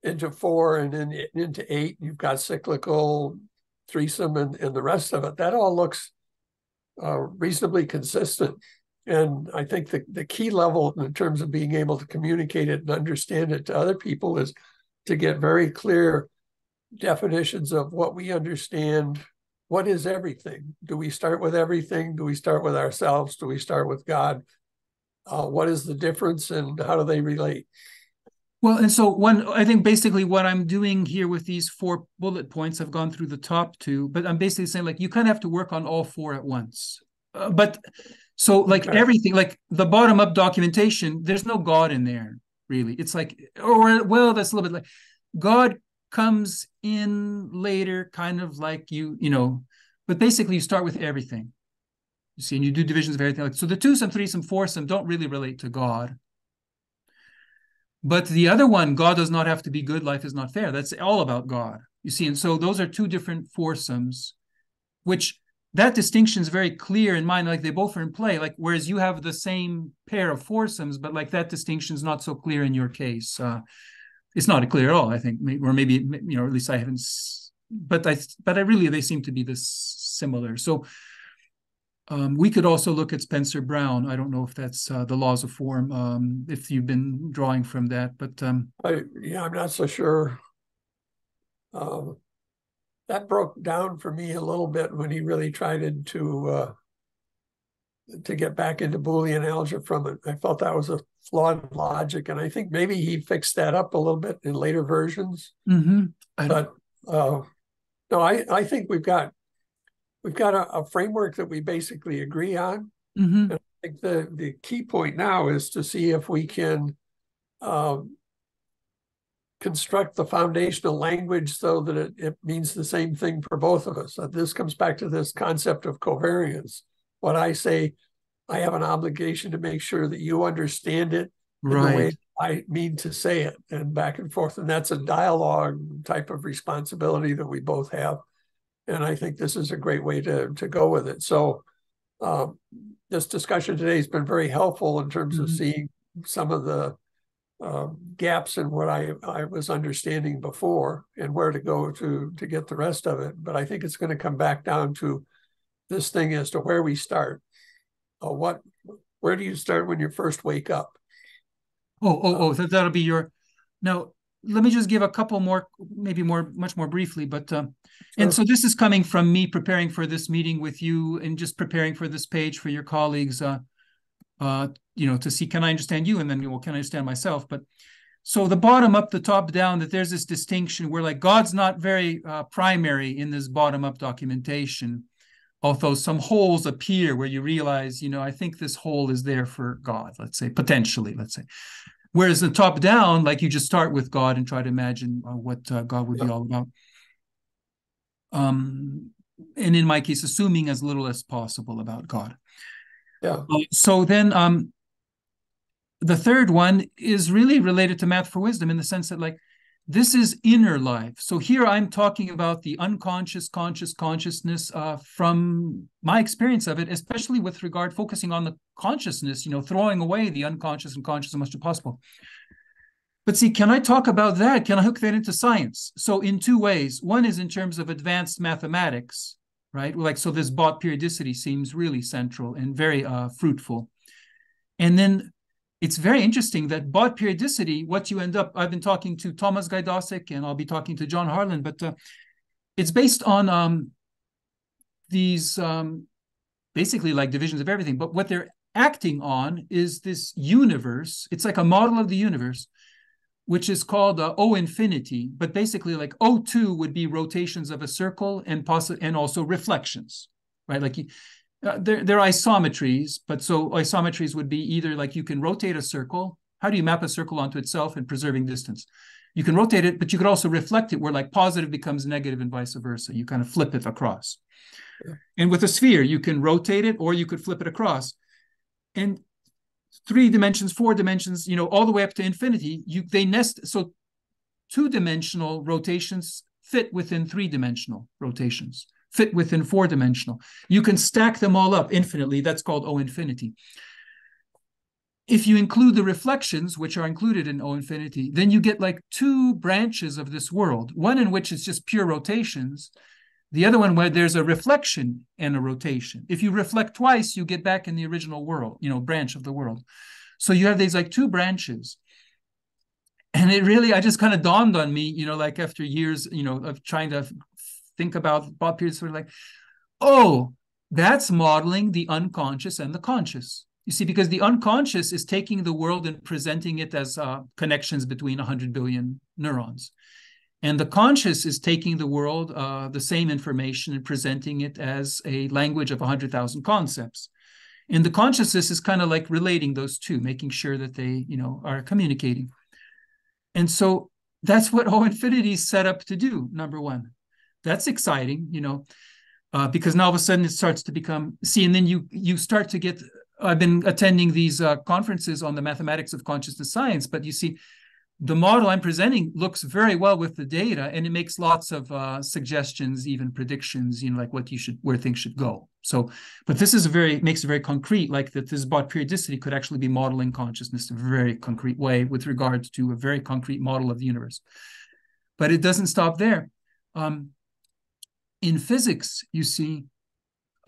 into four and then into eight. You've got cyclical, threesome, and, and the rest of it. That all looks uh, reasonably consistent. And I think the, the key level in terms of being able to communicate it and understand it to other people is to get very clear definitions of what we understand. What is everything? Do we start with everything? Do we start with ourselves? Do we start with God? Uh, what is the difference and how do they relate? Well, and so one, I think basically what I'm doing here with these four bullet points, I've gone through the top two, but I'm basically saying like you kind of have to work on all four at once. Uh, but so like okay. everything, like the bottom up documentation, there's no God in there really. It's like, or well, that's a little bit like God comes in later, kind of like you, you know, but basically you start with everything. You see, and you do divisions of everything. Like so, the two, some twosome, threesome, foursome don't really relate to God but the other one, God does not have to be good, life is not fair. That's all about God. You see, and so those are two different foursomes, which that distinction is very clear in mind. Like they both are in play. Like whereas you have the same pair of foursomes, but like that distinction is not so clear in your case. Uh, it's not clear at all. I think, or maybe you know, at least I haven't. But I, but I really they seem to be this similar. So um, we could also look at Spencer Brown. I don't know if that's uh, the laws of form, um, if you've been drawing from that, but um, I, yeah, I'm not so sure. Um, that broke down for me a little bit when he really tried to uh, to get back into Boolean algebra from it. I felt that was a flawed logic, and I think maybe he fixed that up a little bit in later versions. Mm-hmm. But uh, no, I I think we've got we've got a, a framework that we basically agree on. Mm-hmm. I think the, the key point now is to see if we can um, construct the foundational language so that it, it means the same thing for both of us. This comes back to this concept of covariance. What I say, I have an obligation to make sure that you understand it right. the way I mean to say it, and back and forth. And that's a dialogue type of responsibility that we both have and I think this is a great way to to go with it. So um, this discussion today has been very helpful in terms mm-hmm. of seeing some of the uh, gaps in what I I was understanding before and where to go to to get the rest of it. But I think it's going to come back down to this thing as to where we start. Uh, what where do you start when you first wake up? Oh, oh, oh, that, that'll be your now let me just give a couple more, maybe more, much more briefly. But um, sure. and so this is coming from me preparing for this meeting with you and just preparing for this page for your colleagues. Uh, uh, you know, to see can I understand you, and then well, can I understand myself? But so the bottom up, the top down, that there's this distinction where like God's not very uh, primary in this bottom up documentation. although some holes appear where you realize, you know, I think this hole is there for God, let's say, potentially, let's say. Whereas the top down, like you just start with God and try to imagine uh, what uh, God would yeah. be all about. Um, and in my case, assuming as little as possible about God. Yeah. Uh, so then, um, the third one is really related to math for wisdom in the sense that, like, this is inner life. So here I'm talking about the unconscious, conscious consciousness uh, from my experience of it, especially with regard focusing on the consciousness, you know, throwing away the unconscious and conscious as much as possible. But see, can I talk about that? Can I hook that into science? So in two ways. One is in terms of advanced mathematics, right? Like so, this Bott periodicity seems really central and very uh, fruitful. And then it's very interesting that Bott periodicity, what you end up, I've been talking to Thomas Gaidosik and I'll be talking to John Harlan, but uh, it's based on um, these um, basically like divisions of everything. But what they're acting on is this universe. It's like a model of the universe, which is called uh, O infinity. But basically, like O2 would be rotations of a circle and poss- and also reflections, right? Like uh, they're, they're isometries, but so isometries would be either like you can rotate a circle. How do you map a circle onto itself and preserving distance? You can rotate it, but you could also reflect it where like positive becomes negative and vice versa. You kind of flip it across. Yeah. And with a sphere, you can rotate it or you could flip it across. And three dimensions, four dimensions, you know, all the way up to infinity, you they nest. So two-dimensional rotations fit within three-dimensional rotations fit within four dimensional. You can stack them all up infinitely. That's called O infinity. If you include the reflections, which are included in O infinity, then you get like two branches of this world, one in which it's just pure rotations, the other one where there's a reflection and a rotation. If you reflect twice, you get back in the original world, you know, branch of the world. So you have these like two branches. And it really, I just kind of dawned on me, you know, like after years, you know, of trying to think about Bob Pierce sort of like, oh, that's modeling the unconscious and the conscious. You see, because the unconscious is taking the world and presenting it as uh, connections between 100 billion neurons. And the conscious is taking the world, uh, the same information, and presenting it as a language of 100,000 concepts. And the consciousness is kind of like relating those two, making sure that they, you know, are communicating. And so that's what O Infinity is set up to do, number one that's exciting, you know, uh, because now all of a sudden it starts to become see, and then you you start to get. I've been attending these uh, conferences on the mathematics of consciousness science, but you see, the model I'm presenting looks very well with the data, and it makes lots of uh, suggestions, even predictions, you know, like what you should, where things should go. So, but this is a very makes it very concrete, like that this Bott periodicity could actually be modeling consciousness in a very concrete way with regard to a very concrete model of the universe. But it doesn't stop there. Um, in physics, you see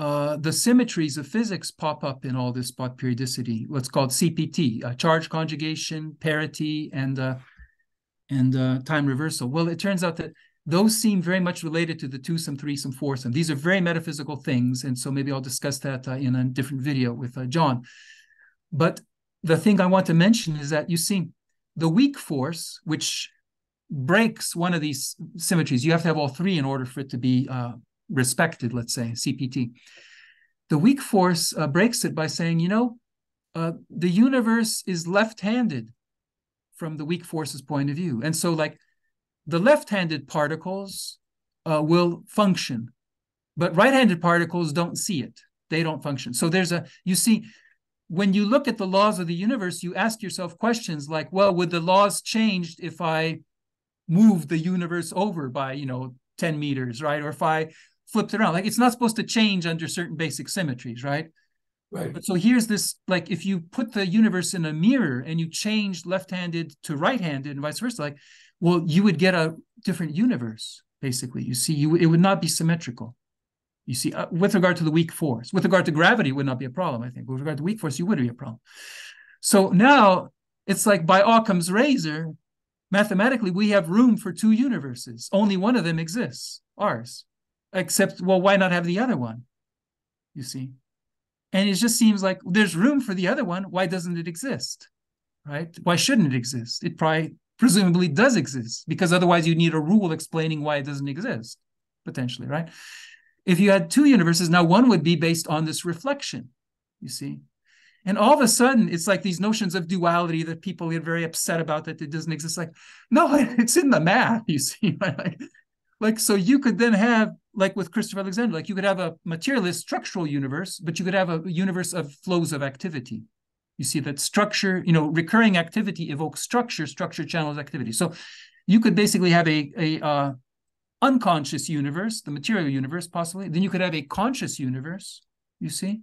uh, the symmetries of physics pop up in all this Bott periodicity, what's called CPT, uh, charge conjugation, parity, and uh, and uh, time reversal. Well, it turns out that those seem very much related to the twosome, threesome, foursome. These are very metaphysical things, and so maybe I'll discuss that uh, in a different video with John. But the thing I want to mention is that you see the weak force, which breaks one of these symmetries. You have to have all three in order for it to be respected, let's say, CPT. The weak force uh, breaks it by saying, you know, uh, the universe is left handed from the weak force's point of view. And so, like, the left handed particles uh, will function, but right handed particles don't see it. They don't function. So, there's a, you see, when you look at the laws of the universe, you ask yourself questions like, well, would the laws change if I move the universe over by you know 10 meters right or if i flipped around. Like it's not supposed to change under certain basic symmetries right? Right. But so here's this like if you put the universe in a mirror and you change left-handed to right-handed and vice versa like well you would get a different universe basically. You see you it would not be symmetrical. You see uh, with regard to the weak force with regard to gravity it would not be a problem i think. With regard to weak force you would be a problem. So now it's like by occam's razor mathematically we have room for two universes. Only one of them exists ours except well why not have the other one you see and it just seems like there's room for the other one why doesn't it exist right why shouldn't it exist it probably presumably does exist because otherwise you need a rule explaining why it doesn't exist potentially right if you had two universes, now one would be based on this reflection, you see. And all of a sudden, it's like these notions of duality that people get very upset about that it doesn't exist. Like, no, [laughs] it's in the math, you see. [laughs] like, so you could then have, like with Christopher Alexander, like you could have a materialist structural universe, but you could have a universe of flows of activity. You see that structure, you know, recurring activity evokes structure, structure channels activity. So you could basically have a, a uh, unconscious universe, the material universe, possibly. Then you could have a conscious universe, you see.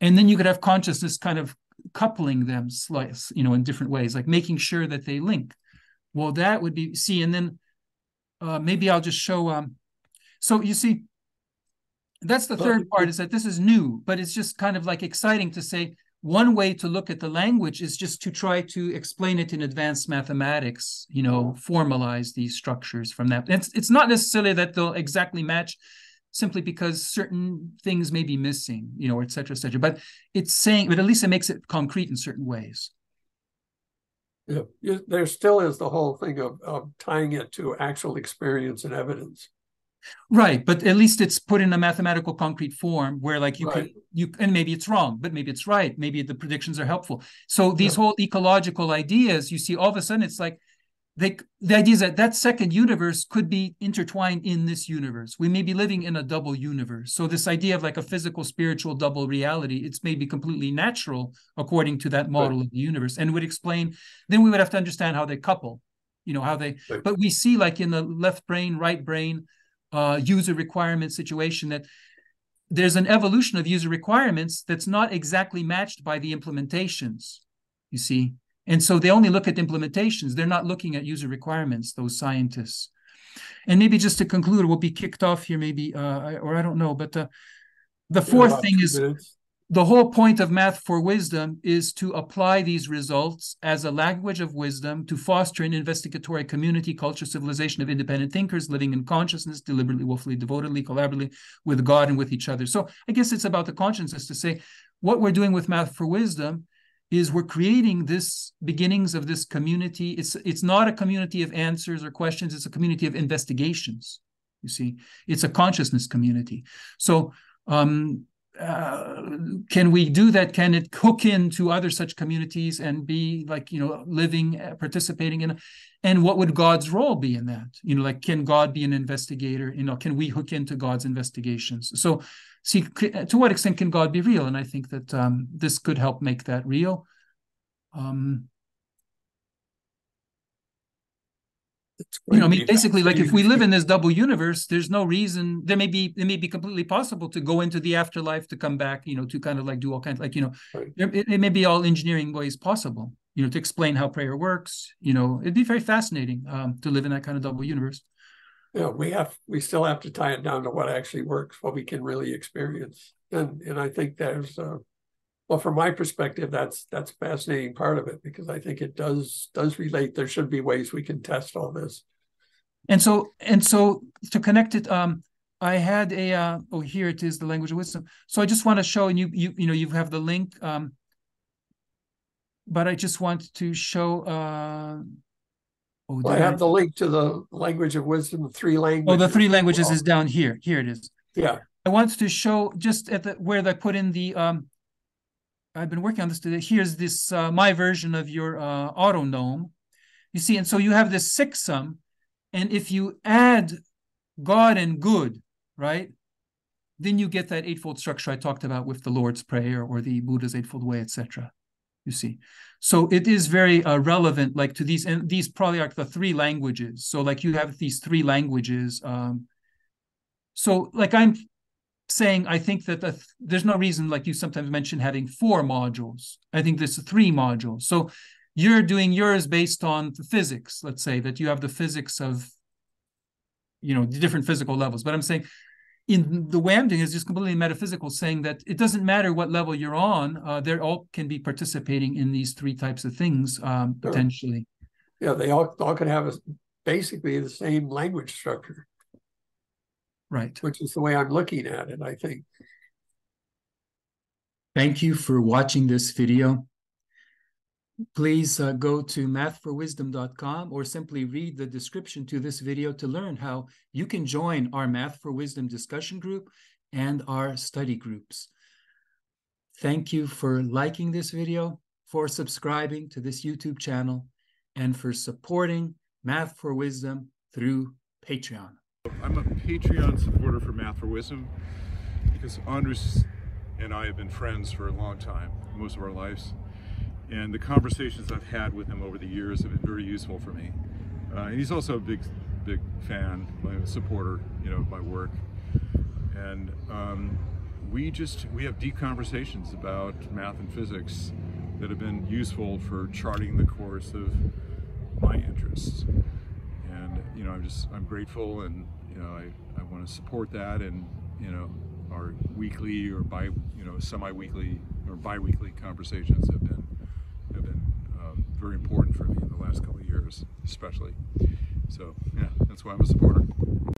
And then you could have consciousness kind of coupling them slice, you know, in different ways, like making sure that they link. Well, that would be see, and then uh, maybe I'll just show um so you see that's the third part is that this is new, but it's just kind of like exciting to say one way to look at the language is just to try to explain it in advanced mathematics you know formalize these structures from that. It's, it's not necessarily that they'll exactly match simply because certain things may be missing you know et cetera et cetera but it's saying but at least it makes it concrete in certain ways yeah there still is the whole thing of, of tying it to actual experience and evidence Right, but at least it's put in a mathematical concrete form where like you right. can you and maybe it's wrong, but maybe it's right. Maybe the predictions are helpful. So these yeah. whole ecological ideas, you see, all of a sudden it's like they the idea is that that second universe could be intertwined in this universe. We may be living in a double universe. So this idea of like a physical spiritual double reality, it's maybe completely natural according to that model right. of the universe, and would explain. Then we would have to understand how they couple. You know how they. Right. But we see like in the left brain, right brain uh, user requirement situation that there's an evolution of user requirements that's not exactly matched by the implementations, you see. And so they only look at implementations. They're not looking at user requirements, those scientists. And maybe just to conclude, we'll be kicked off here, maybe, uh, or I don't know. But uh, the fourth thing is minutes the whole point of math for wisdom is to apply these results as a language of wisdom to foster an investigatory community, culture, civilization of independent thinkers living in consciousness, deliberately, willfully, devotedly, collaboratively with God and with each other. So I guess it's about the consciousness to say what we're doing with math for wisdom is we're creating this beginnings of this community. It's it's not a community of answers or questions, it's a community of investigations. You see, it's a consciousness community. So um, uh, can we do that? Can it hook into other such communities and be like, you know, living, uh, participating in? And what would God's role be in that? You know, like, can God be an investigator? You know, can we hook into God's investigations? So, see, to what extent can God be real? And I think that um, this could help make that real. Um, you know, I mean, basically, like if we live in this double universe, there's no reason. There may be it may be completely possible to go into the afterlife to come back. You know, to kind of like do all kinds, like you know, right. it, it, may be all engineering ways possible. You know, to explain how prayer works. You know, it'd be very fascinating um, to live in that kind of double universe. Yeah, we have we still have to tie it down to what actually works, what we can really experience, and and I think there's uh, well, from my perspective, that's that's a fascinating part of it because I think it does does relate. There should be ways we can test all this. And so and so to connect it, um, I had a uh, oh here it is the language of wisdom. So I just want to show and you you you know you have the link, um, but I just want to show. Uh, oh, well, I have the link to the language of wisdom, the three languages. Oh, the three languages is down here. Here it is. Yeah. I wanted to show just at the where they put in the um I've been working on this today. Here's this uh, my version of your uh, autonome. You see, and so you have this sixsome, and if you add God and good, right, then you get that eightfold structure I talked about with the Lord's Prayer or the Buddha's Eightfold Way, etc. You see, so it is very uh, relevant, like to these, and these probably are the three languages. So like you have these three languages. Um, so like I'm saying I think that the, there's no reason, like you sometimes mention, having four modules. I think there's three modules. So you're doing yours based on the physics. Let's say that you have the physics of, you know, the different physical levels. But I'm saying, in the way I'm is just completely metaphysical, saying that it doesn't matter what level you're on. Uh, they all can be participating in these three types of things um, potentially. Yeah, they all all can have a, basically the same language structure. Right. Which is the way I'm looking at it, I think. Thank you for watching this video. Please uh, go to mathforwisdom.com or simply read the description to this video to learn how you can join our Math for Wisdom discussion group and our study groups. Thank you for liking this video, for subscribing to this YouTube channel, and for supporting Math for Wisdom through Patreon. I'm a Patreon supporter for Math for Wisdom because Andrius and I have been friends for a long time, most of our lives. And the conversations I've had with him over the years have been very useful for me. Uh, and he's also a big, big fan, my supporter, you know, of my work. And um, we just, we have deep conversations about math and physics that have been useful for charting the course of my interests. And, you know, I'm just, I'm grateful and, you know, I, I want to support that and, you know, our weekly or bi, you know, semi-weekly or bi-weekly conversations have been have been um, very important for me in the last couple of years, especially. So yeah, that's why I'm a supporter.